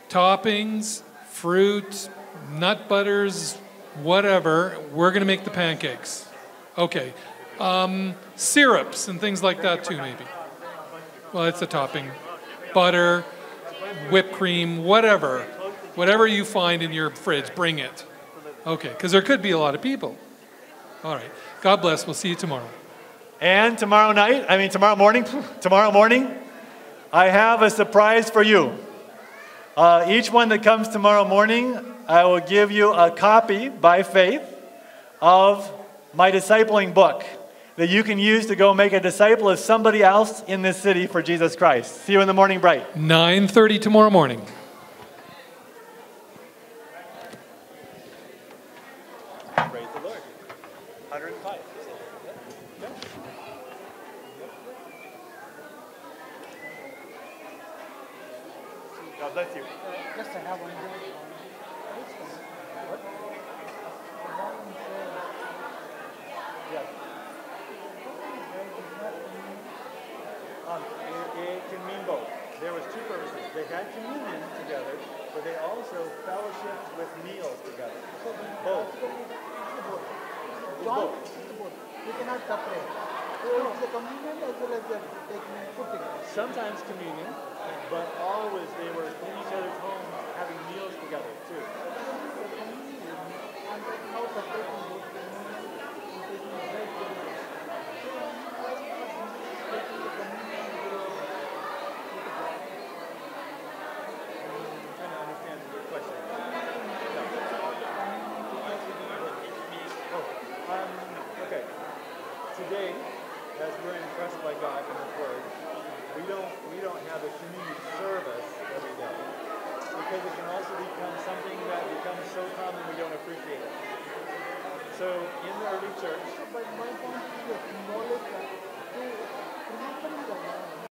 toppings, fruit, nut butters, whatever. We're going to make the pancakes. Okay. Um, syrups and things like that too, maybe. Well, it's a topping. Butter, whipped cream, whatever. Whatever you find in your fridge, bring it. Okay, because there could be a lot of people. All right. God bless. We'll see you tomorrow. And tomorrow night, I mean, tomorrow morning, tomorrow morning, I have a surprise for you. Uh, each one that comes tomorrow morning, I will give you a copy by faith of my discipling book that you can use to go make a disciple of somebody else in this city for Jesus Christ. See you in the morning bright. 9:30 tomorrow morning.